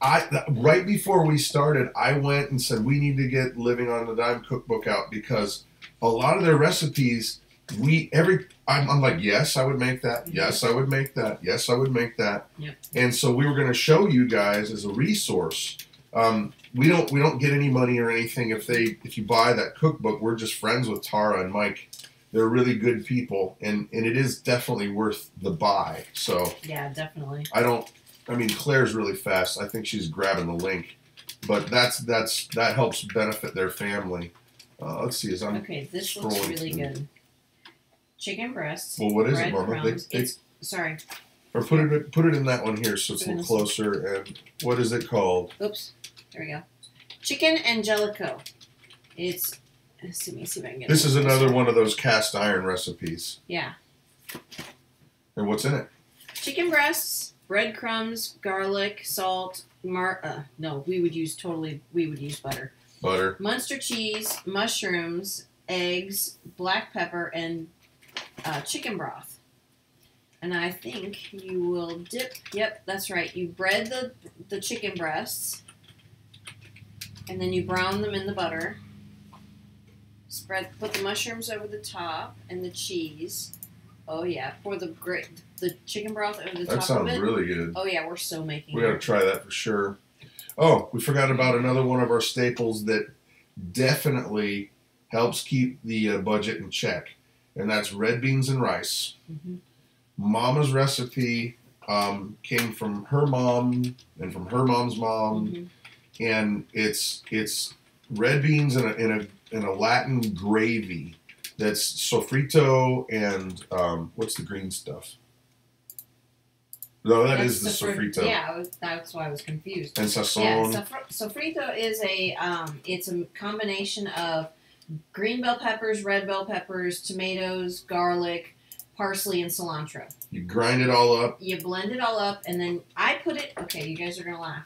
I right before we started, I went and said we need to get Living on the Dime cookbook out because a lot of their recipes, we every I'm, I'm like yes, I would make that. Mhm. Yes, I would make that. Yes, I would make that. Yep. And so we were going to show you guys as a resource. Um, we don't we don't get any money or anything if they if you buy that cookbook. We're just friends with Tara and Mike. They're really good people, and and it is definitely worth the buy. So. Yeah, definitely. I don't. I mean, Claire's really fast. I think she's grabbing the link, but that's that's that helps benefit their family. Uh, let's see. As I'm Okay, this looks really through. good. Chicken breasts. well, what is it, Mama? They, they, It's sorry. or put it put it in that one here, so it's a Put it in little closer. And what is it called? Oops. There we go. Chicken Angelico. It's. Let me see if I can get. This is another one of those cast iron recipes. Yeah. And what's in it? Chicken breasts, breadcrumbs, garlic, salt, mar. Uh, no, we would use totally. We would use butter. Butter. Munster cheese, mushrooms, eggs, black pepper, and uh, chicken broth. And I think you will dip. Yep, that's right. You bread the the chicken breasts, and then you brown them in the butter. Spread. Put the mushrooms over the top and the cheese. Oh yeah, pour the great the chicken broth over the That top of sounds it. really good. Oh yeah, we're so making. We it. got to try that for sure. Oh, we forgot about another one of our staples that definitely helps keep the uh, budget in check, and that's red beans and rice. Mhm. Mama's recipe um, came from her mom and from her mom's mom, Mhm. and it's it's red beans in a in a in a Latin gravy that's sofrito and um, what's the green stuff? No, that That's is the sofri- sofrito Yeah, that's why I was confused. and Yeah, sazon. sofr- sofrito is a um, it's a combination of green bell peppers, red bell peppers, tomatoes, garlic, parsley, and cilantro. You grind it all up. You blend it all up, and then I put it. Okay, you guys are gonna laugh.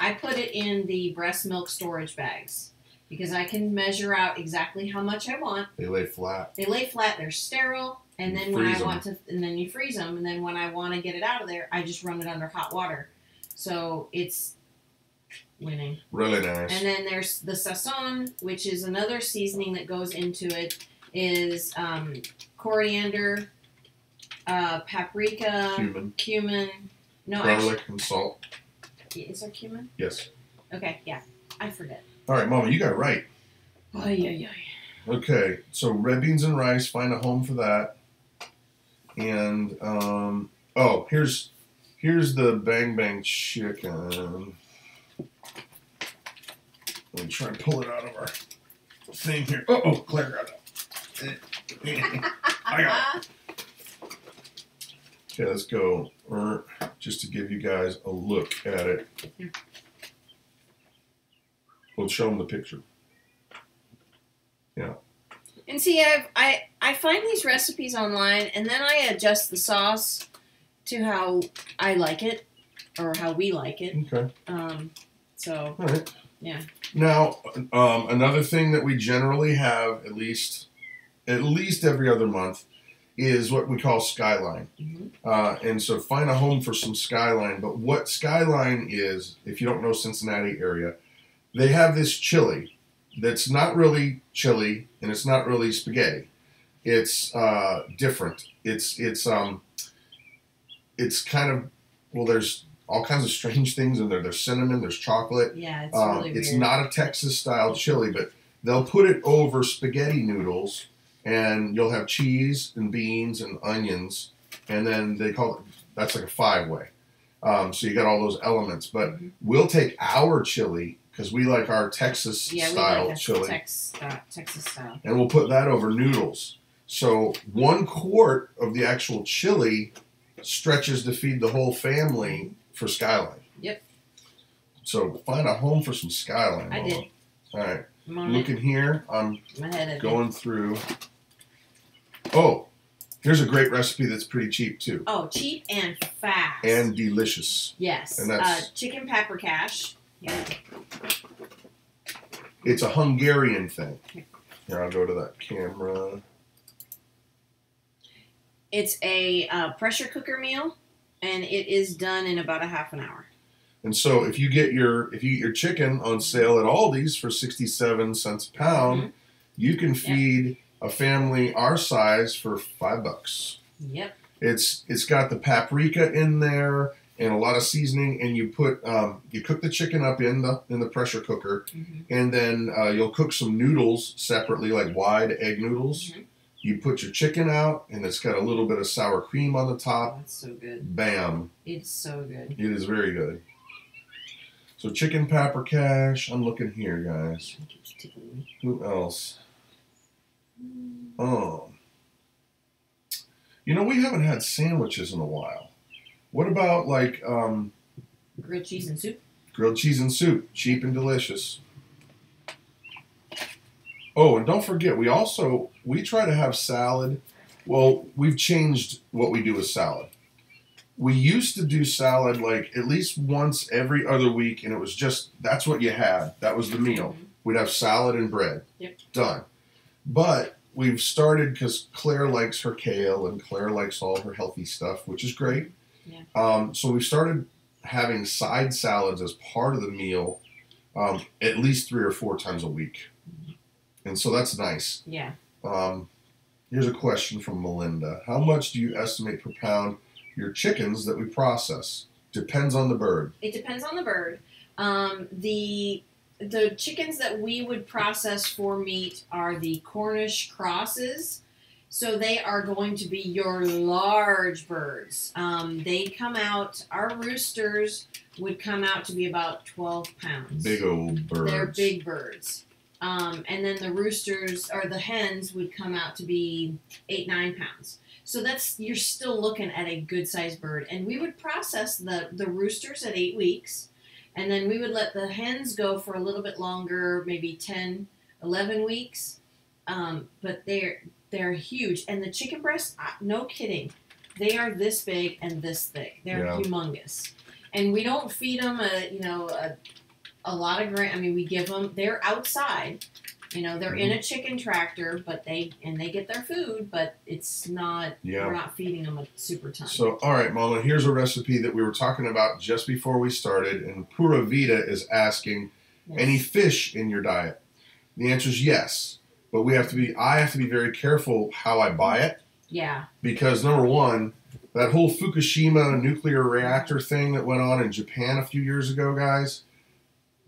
I put it in the breast milk storage bags because I can measure out exactly how much I want. They lay flat. They lay flat. They're sterile. And You then when I freeze 'em. want to, and then you freeze them, and then when I want to get it out of there, I just run it under hot water. So it's winning. Really nice. And then there's the sazon, which is another seasoning that goes into it. Is um, coriander, uh, paprika, Cumin, cumin. No, garlic, and salt. is there cumin? Yes. Okay, yeah, I forget. All right, Mama, you got it right. Oh yeah, yeah. Okay, so red beans and rice. Find a home for that. And um, oh, here's here's the bang bang chicken. Let me try and pull it out of our thing here. Oh, oh Claire got it. I got it. Okay, let's go. Er, Just to give you guys a look at it. We'll show them the picture. Yeah. And see, I've, I I find these recipes online, and then I adjust the sauce to how I like it, or how we like it. Okay. Um, so All right. Yeah. Now, um, another thing that we generally have, at least, at least every other month, is what we call skyline. Mhm. Uh, and so find a home for some skyline. But what skyline is, if you don't know Cincinnati area, they have this chili that's not really chili and it's not really spaghetti. It's uh, different. It's it's um it's kind of well there's all kinds of strange things in there. There's cinnamon, there's chocolate. Yeah, it's Um, really it's weird. not a Texas style chili, but they'll put it over spaghetti noodles, and you'll have cheese and beans and onions, and then they call it that's like a five way. Um, so you got all those elements, but Mhm. we'll take our chili because we like our Texas yeah, we style like chili, Tex, uh, Texas style. and we'll put that over noodles. So one quart of the actual chili stretches to feed the whole family for Skyline. Yep. So find a home for some Skyline. I did. All right. Looking here, I'm it. Going through. Oh, here's a great recipe that's pretty cheap too, Oh, cheap and fast. and delicious. yes, and that's- uh, chicken paprikash. Yeah. It's a Hungarian thing. Here, I'll go to that camera. It's a uh, pressure cooker meal, and it is done in about a half an hour. And so if you get your if you get your chicken on sale at Aldi's for 67 cents a pound, Mm-hmm. you can feed a family our size for 5 bucks. Yep. It's it's got the paprika in there and a lot of seasoning and you put um, you cook the chicken up in the in the pressure cooker Mhm. and then uh, you'll cook some noodles separately like wide egg noodles. Mhm. You put your chicken out and it's got a little bit of sour cream on the Oh, top. that's so good. Bam. It's so good. It is very good. So chicken paprikash. I'm looking here, guys. It keeps tickling me. Who else? Oh. You know, we haven't had sandwiches in a while. What about like um, Grilled cheese and soup. grilled cheese and soup? Cheap and delicious. Oh, and don't forget, we also we try to have salad. Well, we've changed what we do with salad. We used to do salad like at least once every other week, and it was just that's what you had. That was the meal. We'd have salad and bread. Yep. Done. But we've started because Claire likes her kale and Claire likes all her healthy stuff, which is great. Yeah. Um, so we've started having side salads as part of the meal um, at least three or four times a week. And so that's nice. Yeah. Um, here's a question from Melinda How much do you estimate per pound your chickens that we process? Depends on the bird. It depends on the bird. Um, the the chickens that we would process for meat are the Cornish crosses. So they are going to be your large birds. Um, they come out. Our roosters would come out to be about twelve pounds. Big old birds. They're big birds. Um, and then the roosters or the hens would come out to be eight nine pounds. So that's you're still looking at a good sized bird. And we would process the the roosters at eight weeks, and then we would let the hens go for a little bit longer, maybe 10, 11 weeks. Um, but they're they're huge, and the chicken breasts, no kidding, they are this big and this thick. They're Yeah. humongous, and we don't feed them a you know a a lot of grant. I mean, we give them. They're outside. You know, they're in Mm-hmm. a chicken tractor, but they and they get their food, but it's not. Yeah. We're not feeding them a super ton. So, all right, Mama, here's a recipe that we were talking about just before we started, and Pura Vida is asking Yes. any fish in your diet. The answer is yes, but we have to be. I have to be very careful how I buy it yeah, because number one, that whole Fukushima nuclear reactor thing that went on in Japan a few years ago, guys.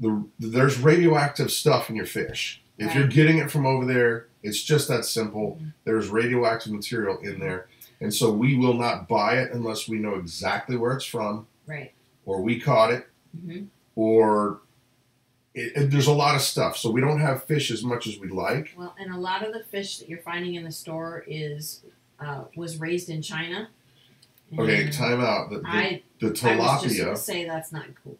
The, there's radioactive stuff in your fish. If you're getting it from over there, it's just that simple. Mhm. There's radioactive material in there. And so we will not buy it unless we know exactly where it's from, right. or we caught it, hmm or it, it- there's a lot of stuff. So we don't have fish as much as we'd like. Well, and a lot of the fish that you're finding in the store is uh, was raised in China. Okay, time out. The, the, I the I was just say that's not cool.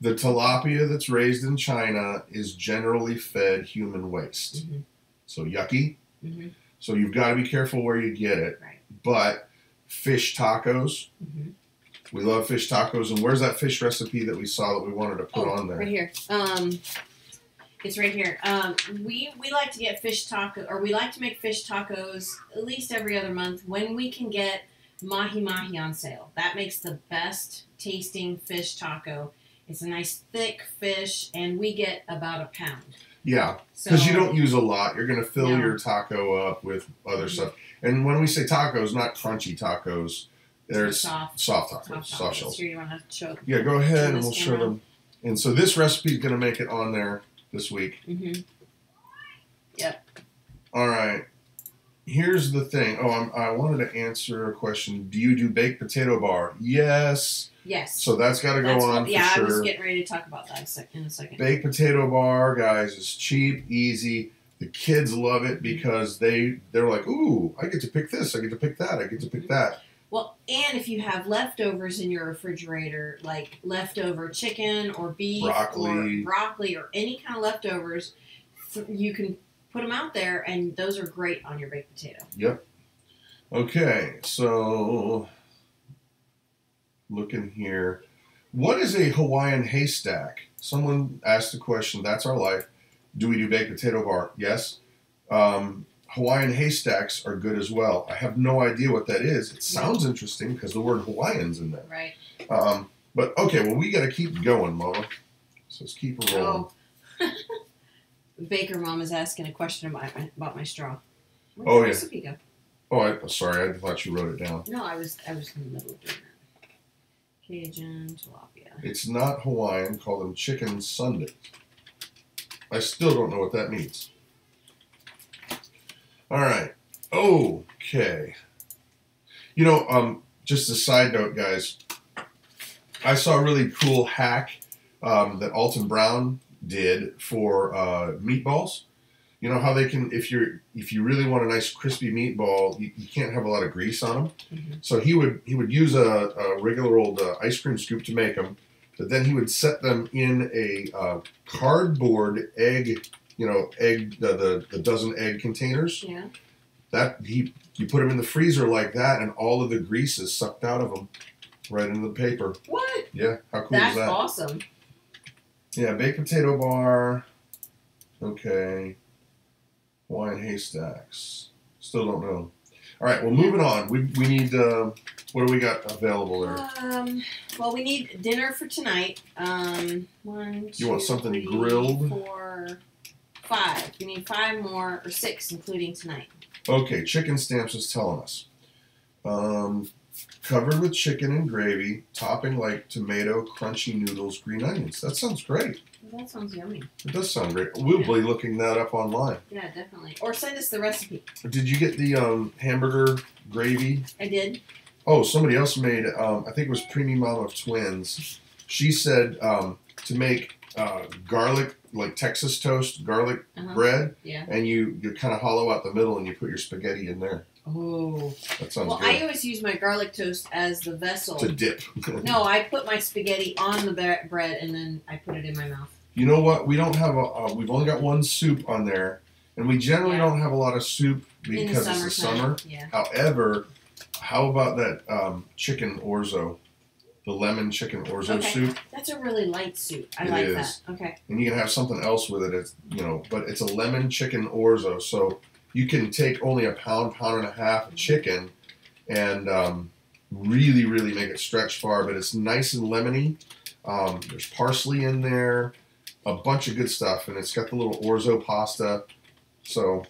The tilapia that's raised in China is generally fed human waste. Mhm. So yucky. hmm So you've got to be careful where you get it. Right. But fish tacos, hmm we love fish tacos. And where's that fish recipe that we saw that we wanted to put oh, on there? right here. Um, It's right here. Um, we we like to get fish taco, or we like to make fish tacos at least every other month when we can get mahi mahi on sale. That makes the best tasting fish taco. It's a nice thick fish, and we get about a pound. Yeah, So because you don't use a lot. You're gonna fill No. your taco up with other Mhm. stuff. And when we say tacos, not crunchy tacos. There's soft, soft tacos, soft, soft, tacos. shells. You want to show? Yeah, go ahead and we'll show them. And so this recipe is gonna make it on there this week. Mm-hmm. All right. Here's the thing. Oh, I'm, I wanted to answer a question. Do you do baked potato bar? Yes. Yes. So that's got to go That's on what, yeah, for I was sure. getting ready to talk about that in a second. Baked potato bar, guys, is cheap, easy. The kids love it mm-hmm. because they they're like, ooh, I get to pick this, I get to pick that, I get to pick mm-hmm. that. Well, and if you have leftovers in your refrigerator, like leftover chicken or beef Broccoli. or broccoli or any kind of leftovers, you can put them out there, and those are great on your baked potato. Yep. Okay, so looking here. What is a Hawaiian haystack? Someone asked the question, that's our life. Do we do baked potato bar? Yes. Um, Hawaiian haystacks are good as well. I have no idea what that is. It sounds interesting because the word Hawaiian's in there. Right. Um, but okay, well, we got to keep going, Mama. So let's keep rolling. Oh. Baker mom is asking a question about my, about my straw. Where'd Oh, the yeah. recipe go? Oh, I, sorry, I thought you wrote it down. No, I was I was in the middle of doing that. Cajun tilapia. It's not Hawaiian. Call them chicken sundae. I still don't know what that means. All right. Okay. You know, um, just a side note, guys. I saw a really cool hack um, that Alton Brown did for uh, meatballs. You know how they can, if you're, if you really want a nice crispy meatball, you, you can't have a lot of grease on them. Mhm. So he would he would use a, a regular old uh, ice cream scoop to make them, but then he would set them in a uh, cardboard egg, you know, egg the, the the dozen egg containers. Yeah. That he you put them in the freezer like that, and all of the grease is sucked out of them, right into the paper. What? Yeah, how cool That's is that? That's awesome. Yeah, baked potato bar. Okay. Hawaiian haystacks. Still don't know. All right, well, moving on. We, we need, uh, what do we got available there? Um, well, we need dinner for tonight. Um, one, You want something three, grilled? Four, five. We need five more or six, including tonight. Okay, chicken stamps is telling us. Um, covered with chicken and gravy, topping like tomato, crunchy noodles, green onions. That sounds great. That sounds yummy. It does sound great. We'll be looking that up online. Yeah, definitely. Or send us the recipe. Did you get the um, hamburger gravy? I did. Oh, somebody else made. Um, I think it was Preemie Mom of Twins. She said um, to make uh, garlic, like Texas toast, garlic Uh-huh. bread, Yeah. and you you kind of hollow out the middle and you put your spaghetti in there. Oh. That sounds Well, good. I always use my garlic toast as the vessel. to dip. No, I put my spaghetti on the bread and then I put it in my mouth. You know what? We don't have a. Uh, we've only got one soup on there, and we generally Yeah. don't have a lot of soup in the because it's the summer. Yeah. However, how about that um, chicken orzo, the lemon chicken orzo Okay. soup? That's a really light soup. I It like is. that. Okay. and you can have something else with it. It's you know, but it's a lemon chicken orzo, so you can take only a pound, pound and a half of chicken, and um, really, really make it stretch far. But it's nice and lemony. Um, there's parsley in there, a bunch of good stuff, and it's got the little orzo pasta. So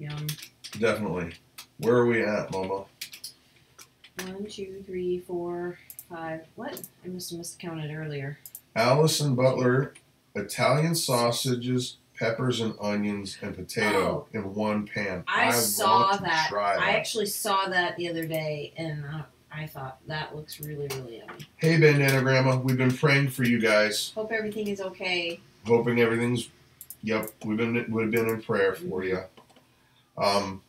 Yum. definitely, where are we at, Mama? One, two, three, four, five. What? I must have miscounted earlier. Allison Butler, Italian sausages, peppers and onions, and potato in one pan. I, saw want to that. Try that. I actually saw that the other day, and uh, I thought that looks really, really yummy. Hey, Bandana Grandma, we've been praying for you guys, Hope everything is okay. hoping everything's. Yep, we've been we've been in prayer for you. Um,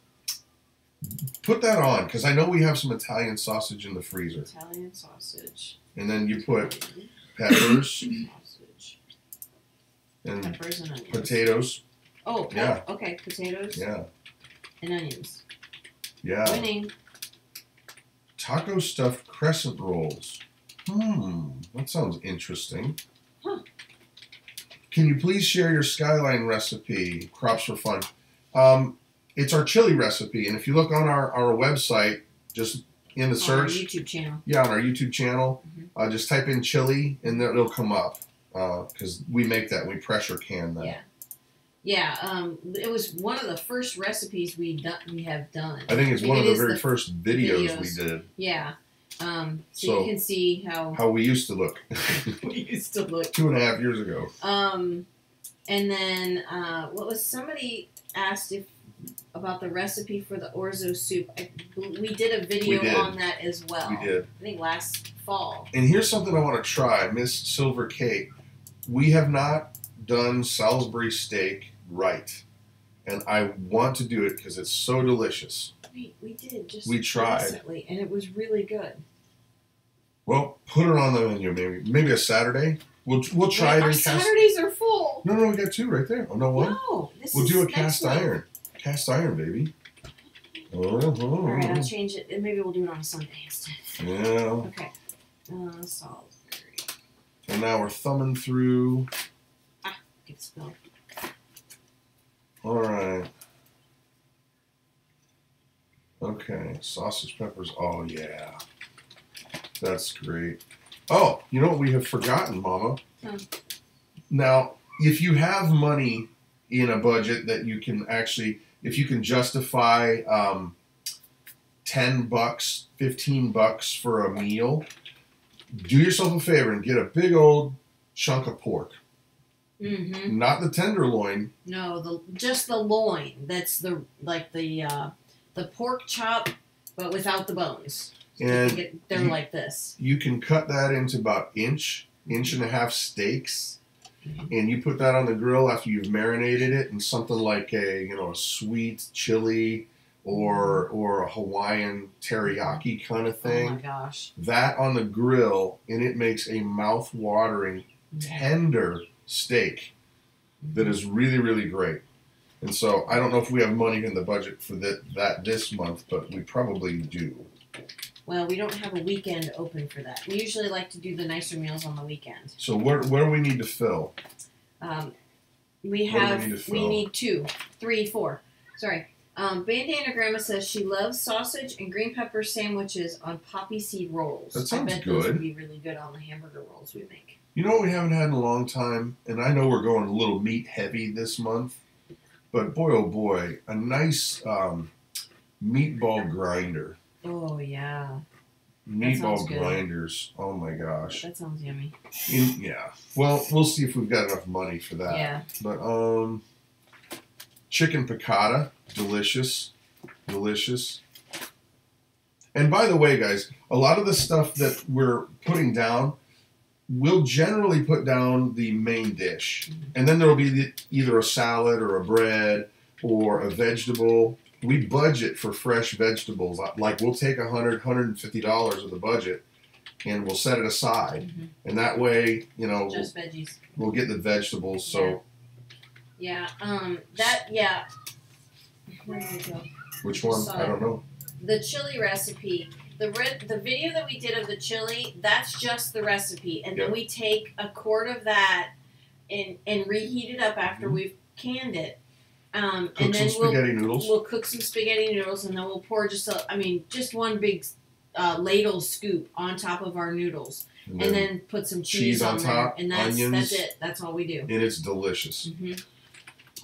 put that on because I know we have some Italian sausage in the freezer, Italian sausage. and then you put peppers sausage. and Peppers and onions. potatoes. Oh, Yeah. okay. Potatoes Yeah, and onions. yeah. Winning. Taco stuffed crescent rolls. Hmm, that sounds interesting. Huh. can you please share your skyline recipe? Crops for fun. Um, it's our chili recipe, and if you look on our, our website, just in the On our search, YouTube channel. yeah, on our YouTube channel, Mhm. uh, just type in chili, and it'll come up because we make that. We pressure can that. Yeah. Yeah, um, it was one of the first recipes we we have done. I think it's It one of the very the first videos, videos. we did. Yeah. Um, so, So- you can see how How we used to look we used to look. two and a half years ago. Um, and then uh, what was somebody asked if about the recipe for the orzo soup? I, we did a video did. on that as well. We did. I think last fall. And here's something I want to try, Miss Silver Cake. We have not done Salisbury steak right, and I want to do it because it's so delicious. We, we did just We tried. recently, and it was really good. Well, put it on the menu, maybe maybe a Saturday. We'll we'll try Wait, it our in cast. Saturdays are full. No, no, we got two right there. Oh no, one. No, this We'll do a cast month. iron. Cast iron, baby. Oh, Uh-huh. I'll change it, and maybe we'll do it on a Sunday instead. Yeah. Okay. Uh, Salisbury. And now we're thumbing through. Ah, Get spelled. All right. Okay, sausage peppers. Oh yeah, that's great. Oh, you know what we have forgotten, Mama? Hmm. Now, if you have money in a budget that you can actually, if you can justify um, ten bucks, fifteen bucks for a meal, do yourself a favor and get a big old chunk of pork, Mm-hmm. not the tenderloin. No, the just the loin. That's the like the uh, the pork chop, but without the bones. So And get, they're you- like this. you can cut that into about inch, inch and a half steaks, and you put that on the grill after you've marinated it in something like a you know a sweet chili or or a Hawaiian teriyaki kind of Oh my thing. gosh. that on the grill, and it makes a mouth-watering, tender steak that is really really great. And so I don't know if we have money in the budget for that that this month, but we probably do. Well, we don't have a weekend open for that. We usually like to do the nicer meals on the weekend. So where where do we need to fill? Um, we do we have need we need two, three, four. Sorry. Um, Bandana Grandma says she loves sausage and green pepper sandwiches on poppy seed rolls. That sounds I bet those would be really good on the hamburger rolls we make. You know what we haven't had in a long time, and I know we're going a little meat heavy this month, but boy oh boy, a nice um, meatball grinder. Oh yeah, Meatball good. grinders. Oh my gosh. that sounds yummy. In, yeah. Well, we'll see if we've got enough money for that. Yeah. But um, chicken piccata, delicious, delicious. And by the way, guys, a lot of the stuff that we're putting down, we'll generally put down the main dish, and then there will be the, either a salad or a bread or a vegetable. We budget for fresh vegetables. Like we'll take a hundred, hundred and fifty dollars of the budget, and we'll set it aside, Mhm. and that way, you know, we'll, Just veggies. we'll get the vegetables. So Yeah. Um. That. Yeah. Where did it go? Which one? I don't know. The chili recipe. The red, the video that we did of the chili, that's just the recipe, and then we take a quart of that and and reheat it up after Mhm. we've canned it. Um, Cook and some then we'll spaghetti noodles. we'll cook some spaghetti noodles, and then we'll pour just a, I mean, just one big uh, ladle scoop on top of our noodles, and, and then, then put some cheese, cheese on on, top, there, and that's onions. that's it. That's all we do. and it's delicious. hmm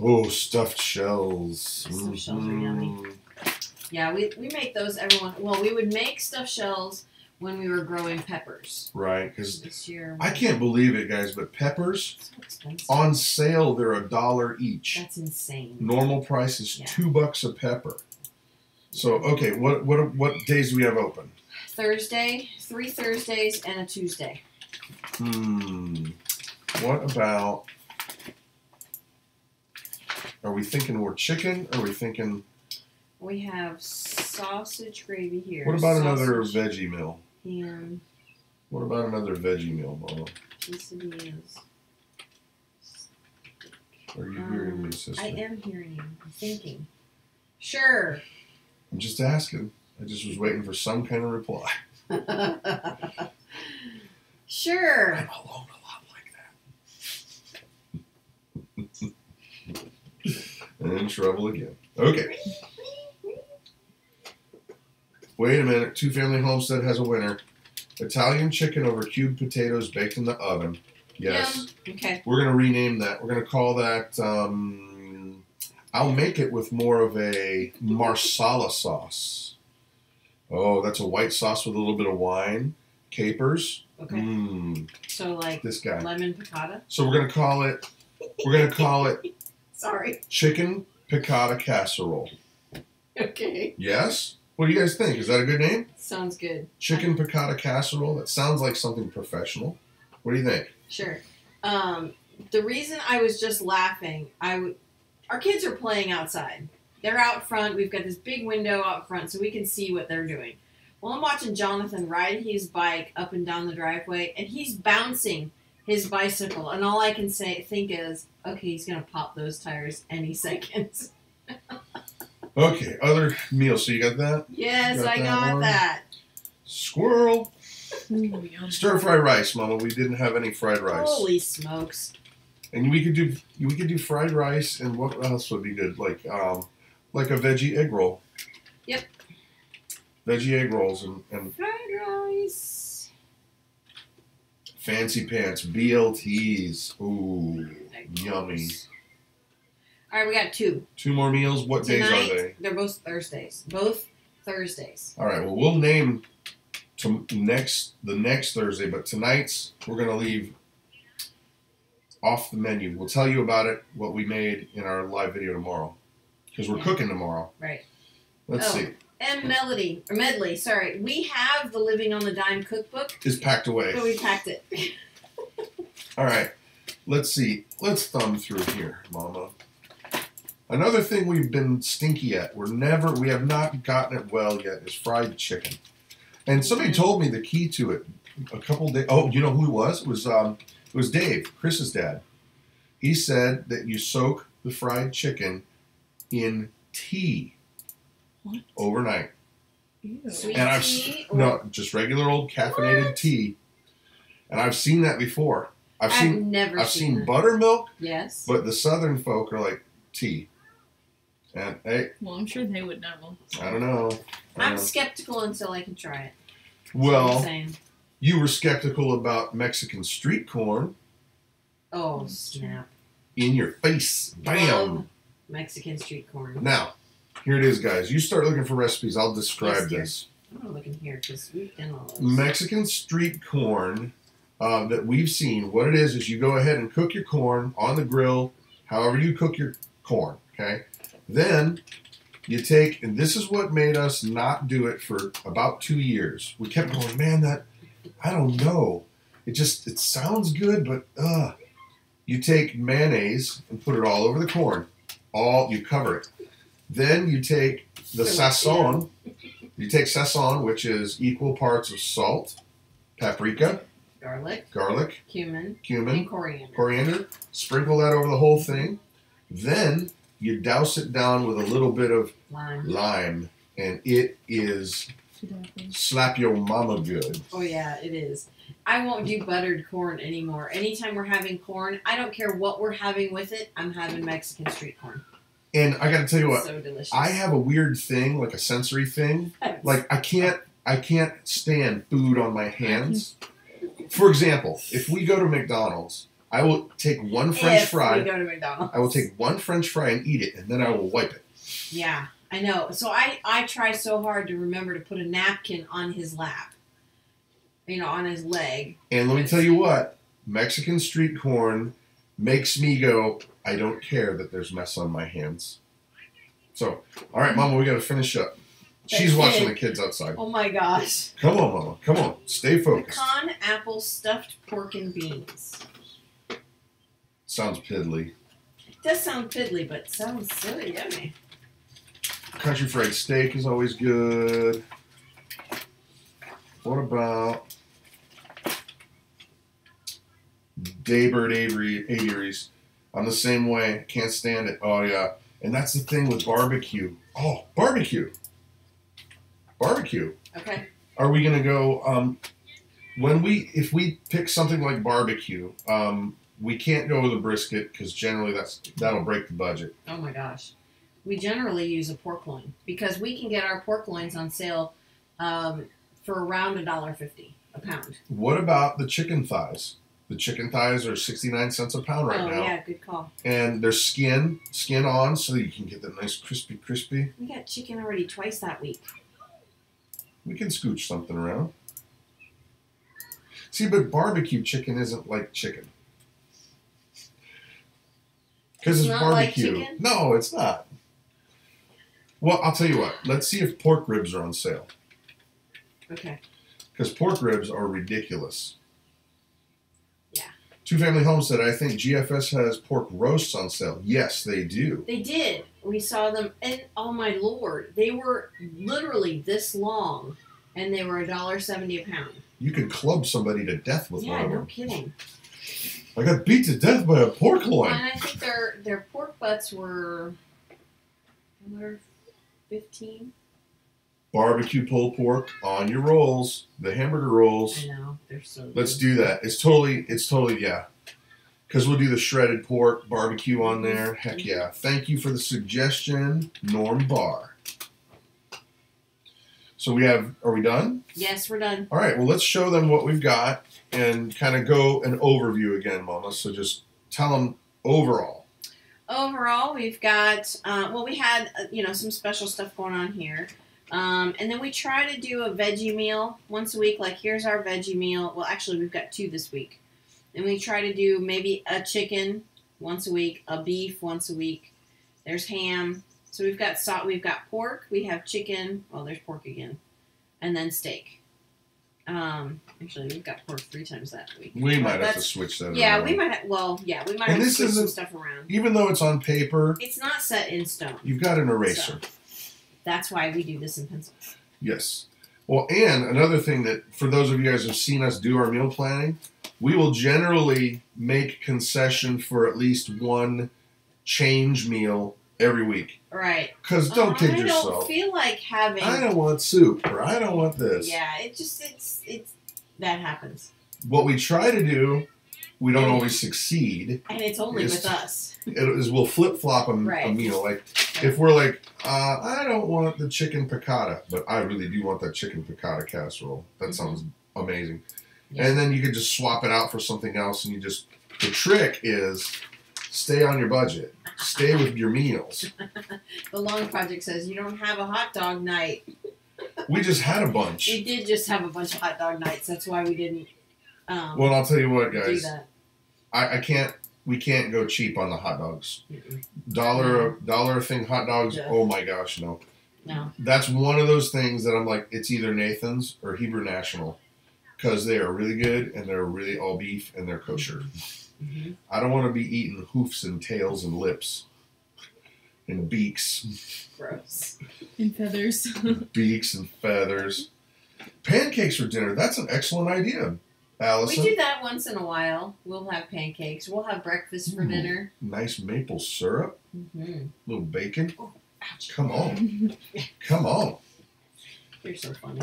Oh, stuffed shells. Stuffed shells are yummy. Mhm. Yeah, we, we make those every one. Well, we would make stuffed shells when we were growing peppers. Right, because This year, I can't believe it, guys, but peppers So on sale they're a dollar each. That's insane. Normal price is Yeah. two bucks a pepper. So okay, what what what days do we have open? Thursday, three Thursdays, and a Tuesday. Hmm. What about? Are we thinking more chicken? Are we thinking? We have sausage gravy here. What about another veggie meal? ham, What about another veggie meal, Mama? quesadillas. Are you hearing Um, me, sister? I am hearing you. I'm thinking. Sure. I'm just asking. I just was waiting for some kind of reply. sure. I'm alone a lot like that. In trouble again. Okay. Wait a minute. Two family homestead has a winner. Italian chicken over cubed potatoes baked in the oven. Yes. Okay. We're gonna rename that. We're gonna call that. Um, I'll make it with more of a marsala sauce. Oh, that's a white sauce with a little bit of wine, capers. Okay. Mmm, So like this guy. lemon piccata. So we're gonna call it. We're gonna call it Sorry. chicken piccata casserole. Okay. Yes. What do you guys think? Is that a good name? Sounds good. Chicken piccata casserole. That sounds like something professional. What do you think? Sure. Um, the reason I was just laughing, I w- our kids are playing outside. They're out front. We've got this big window out front, so we can see what they're doing. Well, I'm watching Jonathan ride his bike up and down the driveway, and he's bouncing his bicycle, and all I can say think is, okay, he's gonna pop those tires any second. Okay. Other meals. So you got that yes, Got I that got one? that. squirrel. Stir fry rice, Mama. We didn't have any fried rice. Holy smokes! And we could do we could do fried rice and what else would be good? Like um like a veggie egg roll. Yep. Veggie egg rolls and, and Fried rice. Fancy pants, BLTs. Ooh, yummy. All right, we got two. Two more meals. What days are they? They're both Thursdays. Both Thursdays. All right. Well, we'll name to next the next Thursday, but tonight's we're gonna leave off the menu. We'll tell you about it, what we made in our live video tomorrow, because we're Yeah. cooking tomorrow. Right. Let's Oh. see. And Melody, or Medley, sorry. We have the Living on the Dime cookbook, Is packed away. but we packed it. All right. Let's see. Let's thumb through here, Mama. Another thing we've been stinky at, we're never, we have not gotten it well yet, is fried chicken. And somebody told me the key to it a couple days. Oh, you know who it was? It was um, it was Dave, Chris's dad. He said that you soak the fried chicken in tea What? overnight. Ew. Sweet And I've tea? or- no, just regular old caffeinated What? tea. And I've seen that before. I've I've seen never I've seen, seen that. buttermilk, Yes. but the southern folk are like tea. And hey, Well, I'm sure they would know. I don't know. I I'm don't know. skeptical until I can try it. That's I'm Well, saying. you were skeptical about Mexican street corn Oh, snap. in your face. Bam. Love Mexican street corn. Now, here it is, guys. You start looking for recipes. I'll describe Yes, this. I'm gonna look in here because we've done all. Mexican street corn uh, that we've seen. What it is is you go ahead and cook your corn on the grill, however you cook your corn. Okay, then you take, and this is what made us not do it for about two years. We kept going, man. That I don't know. It just it sounds good, but uh, you take mayonnaise and put it all over the corn. All you cover it. Then you take the So, sazon. You take sazon, which is equal parts of salt, paprika, Garlic, garlic, cumin, cumin, and coriander. coriander. Sprinkle that over the whole thing. Then you douse it down with a little bit of Lime. lime, and it is slap your mama good. Oh yeah, it is. I won't do buttered corn anymore. Anytime we're having corn, I don't care what we're having with it. I'm having Mexican street corn. And I got to tell you what, so. I have a weird thing, like a sensory thing. Like I can't, I can't stand food on my hands. For example, if we go to McDonald's, I will take one French if fry. We go to McDonald's. I will take one French fry and eat it, and then I will wipe it. Yeah, I know. So I I try so hard to remember to put a napkin on his lap. You know, on his leg. And let me tell you what, Mexican street corn makes me go, I don't care that there's mess on my hands. So, all right, Mama, we got to finish up. She's That's watching the kids outside. Oh my gosh. Come on, Mama. Come on. Stay focused. Pecan apple stuffed pork and beans. Sounds piddly. Does sound fiddly, but sounds so yummy. Country fried steak is always good. What about Daybird Avery Aviaries? I'm the same way. Can't stand it. Oh yeah. And that's the thing with barbecue. Oh, barbecue. Barbecue. Okay. Are we gonna go um when we if we pick something like barbecue, um we can't go with a brisket because generally that's that'll break the budget. Oh my gosh. We generally use a pork loin because we can get our pork loins on sale um, for around a dollar fifty a pound. What about the chicken thighs? The chicken thighs are 69 cents a pound right oh now. yeah, good call. And they're skin, skin on, so you can get the nice crispy, crispy. We got chicken already twice that week. We can scooch something around. See, but barbecue chicken isn't like chicken. Because It's it's, not like barbecue. chicken? no, it's not. Well, I'll tell you what. Let's see if pork ribs are on sale. Okay. Because pork ribs are ridiculous. Yeah. Two Family Home said, I think GFS has pork roasts on sale. Yes, they do. They did. We saw them, and oh my lord, they were literally this long, and they were a dollar seventy a pound. You could club somebody to death with yeah, one of no them. kidding. I got beat to death by a pork loin. And I think their their pork butts were, were fifteen. Barbecue pulled pork on your rolls, the hamburger rolls. I know they're so. Good. Let's do that. It's totally, it's totally, yeah. Because we'll do the shredded pork barbecue on there. Heck yeah. Thank you for the suggestion, Norm Barr. So we have, are we done? Yes, we're done. All right, well, let's show them what we've got and kind of go an overview again, Mama. So just tell them overall. Overall, we've got uh, well, we had uh, you know some special stuff going on here, um, and then we try to do a veggie meal once a week. Like here's our veggie meal. Well, actually, we've got two this week, and we try to do maybe a chicken once a week, a beef once a week. There's ham. So we've got salt. We've got pork. We have chicken. Well, there's pork again, and then steak. Um, actually, we've got pork three times that week. We But might have to switch that Yeah, around. we might. Have, well, yeah, we might And have to this switch some isn't- stuff around. Even though it's on paper, It's not set in stone. you've got an eraser. That's why we do this in pencil. Yes. Well, and another thing that for those of you guys who've seen us do our meal planning, we will generally make concession for at least one change meal every week. Right. Because don't kid I don't feel like having. I don't want soup or I don't want this. Yeah, it just it's it's that happens, What we try to do, we don't always succeed. and it's only with us. Is we'll flip flop a, a meal. Like if we're like, uh, I don't want the chicken piccata, but I really do want that chicken piccata casserole. That Mhm. sounds amazing. Yeah. And then you could just swap it out for something else, and you just. The trick is stay on your budget. Stay with your meals. The long project says you don't have a hot dog night. We just had a bunch. We did just have a bunch of hot dog nights. That's why we didn't um, Well, I'll tell you what, do guys. that. I, I can't. We can't go cheap on the hot dogs. Dollar dollar thing hot dogs. Yeah. Oh my gosh, no. No. That's one of those things that I'm like, it's either Nathan's or Hebrew National, because they are really good and they're really all beef and they're kosher. Mhm. I don't want to be eating hoofs and tails and lips and beaks, Gross. And feathers. beaks and feathers. Pancakes for dinner. That's an excellent idea, We do that once in a while. We'll have pancakes. We'll have breakfast for Ooh. dinner. Nice maple syrup, hmm little bacon. Ouch. Come on, come on. You're so funny.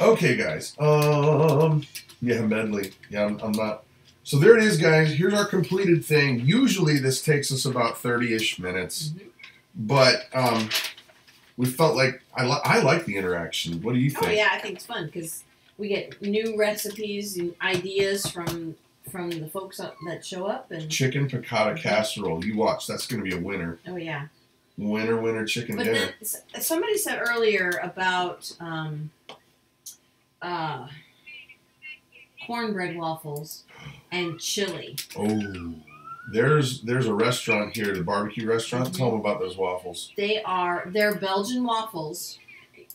Okay, guys. Um, yeah, medley. Yeah, I'm, I'm not. So there it is, guys. Here's our completed thing. Usually this takes us about thirty-ish minutes, Mhm. but um, we felt like I li- I like the interaction. What do you think? Oh think? yeah, I think it's fun because we get new recipes and ideas from from the folks up, that show up, and Chicken piccata casserole. You watch. That's going to be a winner. oh yeah. Winner, winner, chicken But dinner. then somebody said earlier about um, uh, cornbread waffles and chili. oh, there's there's a restaurant here, the barbecue restaurant. Mhm. Tell them about those waffles. They are they're Belgian waffles,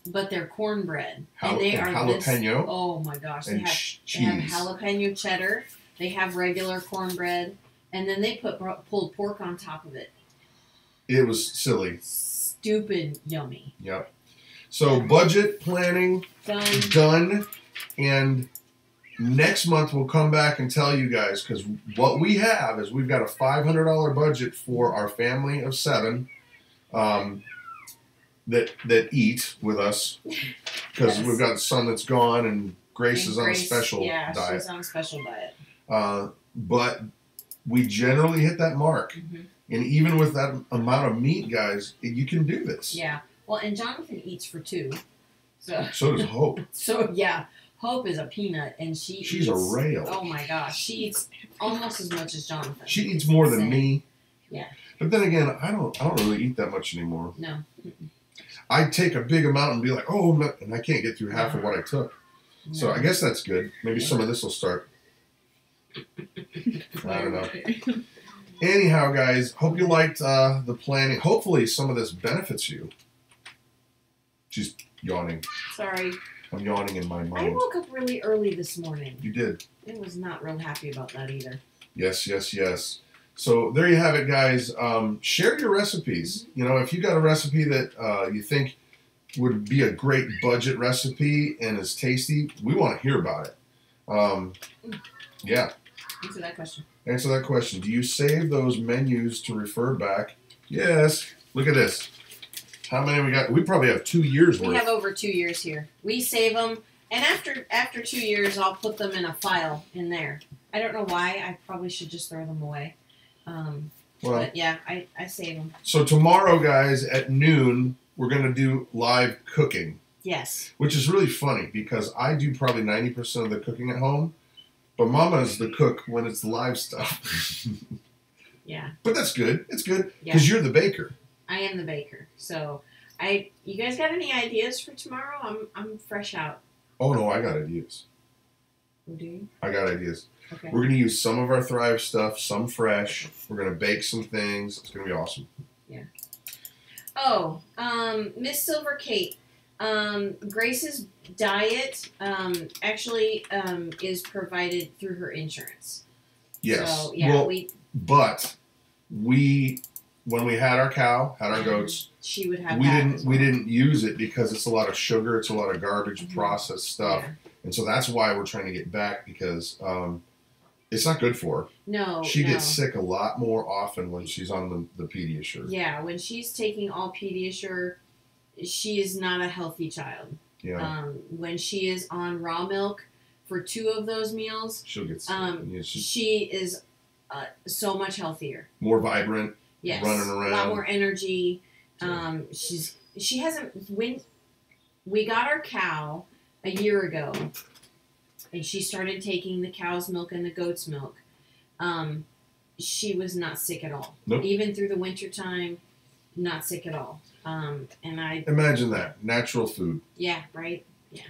but they're cornbread, Jal- and they and are this- jalapeno oh my gosh, they have They have jalapeno cheddar. They have regular cornbread, and then they put bro- pulled pork on top of it. It was silly. Stupid yummy. Yep. So budget planning Done. done and next month we'll come back and tell you guys because what we have is we've got a $500 budget for our family of seven um, that that eat with us because Yes. we've got son that's gone and grace And is on Grace- a special yeah, diet she's on a special diet. uh, but we generally hit that mark. Mhm. And even with that amount of meat, guys, you can do this. Yeah. Well, and Jonathan eats for two, so So does Hope. so yeah. Hope is a peanut, and she She's eats, a rail. Oh my gosh, she eats almost as much as Jonathan. She eats more than Same. me. Yeah. But then again, I don't. I don't really eat that much anymore. No. I take a big amount and be like, oh, and I can't get through half of what I took. So I guess that's good. Maybe some of this will start. I don't know. Anyhow, guys, hope you liked uh, the planning. Hopefully, some of this benefits you. She's yawning. Sorry, I'm yawning in my mind. I woke up really early this morning. You did. I was not real happy about that either. Yes, yes, yes. So there you have it, guys. Um, share your recipes. You know, if you got a recipe that uh, you think would be a great budget recipe and is tasty, we want to hear about it. Um, yeah, Answer that question. answer that question. Do you save those menus to refer back? Yes. Look at this. How many we got? We probably have two years We worth. We have over two years here. We save them, and after after two years, I'll put them in a file in there. I don't know why. I probably should just throw them away. Um, well, but yeah, I, I save them. so tomorrow, guys, at noon, we're gonna do live cooking. Yes. which is really funny because I do probably 90% of the cooking at home, but Mama's the cook when it's live stuff. Yeah. but that's good. It's good Yeah. because you're the baker. I am the baker. So I you guys got any ideas for tomorrow? I'm I'm fresh out. Oh no, I got ideas. Oh, do you? I got ideas. Okay. We're gonna use some of our Thrive stuff, some fresh. We're gonna bake some things. It's gonna be awesome. Yeah. Oh, um, Miss Silver Kate. Um, Grace's diet um, actually um, is provided through her insurance. Yes. So yeah, well, we but we when we had our cow, had our goats, she would have. we didn't as we didn't use it because it's a lot of sugar, it's a lot of garbage Mhm. processed stuff. Yeah. And so that's why we're trying to get back because um, it's not good for her. No. she no. gets sick a lot more often when she's on the, the Pediasure. Yeah, when she's taking all Pediasure, she is not a healthy child. Yeah, Um, when she is on raw milk for two of those meals, she'll get sick. um, Yeah, she is uh, so much healthier. more vibrant. Yes, Running around. a lot more energy. Um, she's she hasn't when we got our cow a year ago, and she started taking the cow's milk and the goat's milk. Um, she was not sick at all. Nope. Even through the winter time, not sick at all. Um, and I Imagine that natural food. yeah right Yeah.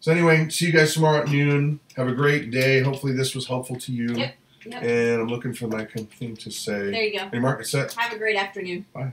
So anyway, see you guys tomorrow at noon. Have a great day. Hopefully this was helpful to you. Yep, yep. And I'm looking for my thing to say. there you go. Hey, Mark, it's set. Have a great afternoon. Bye.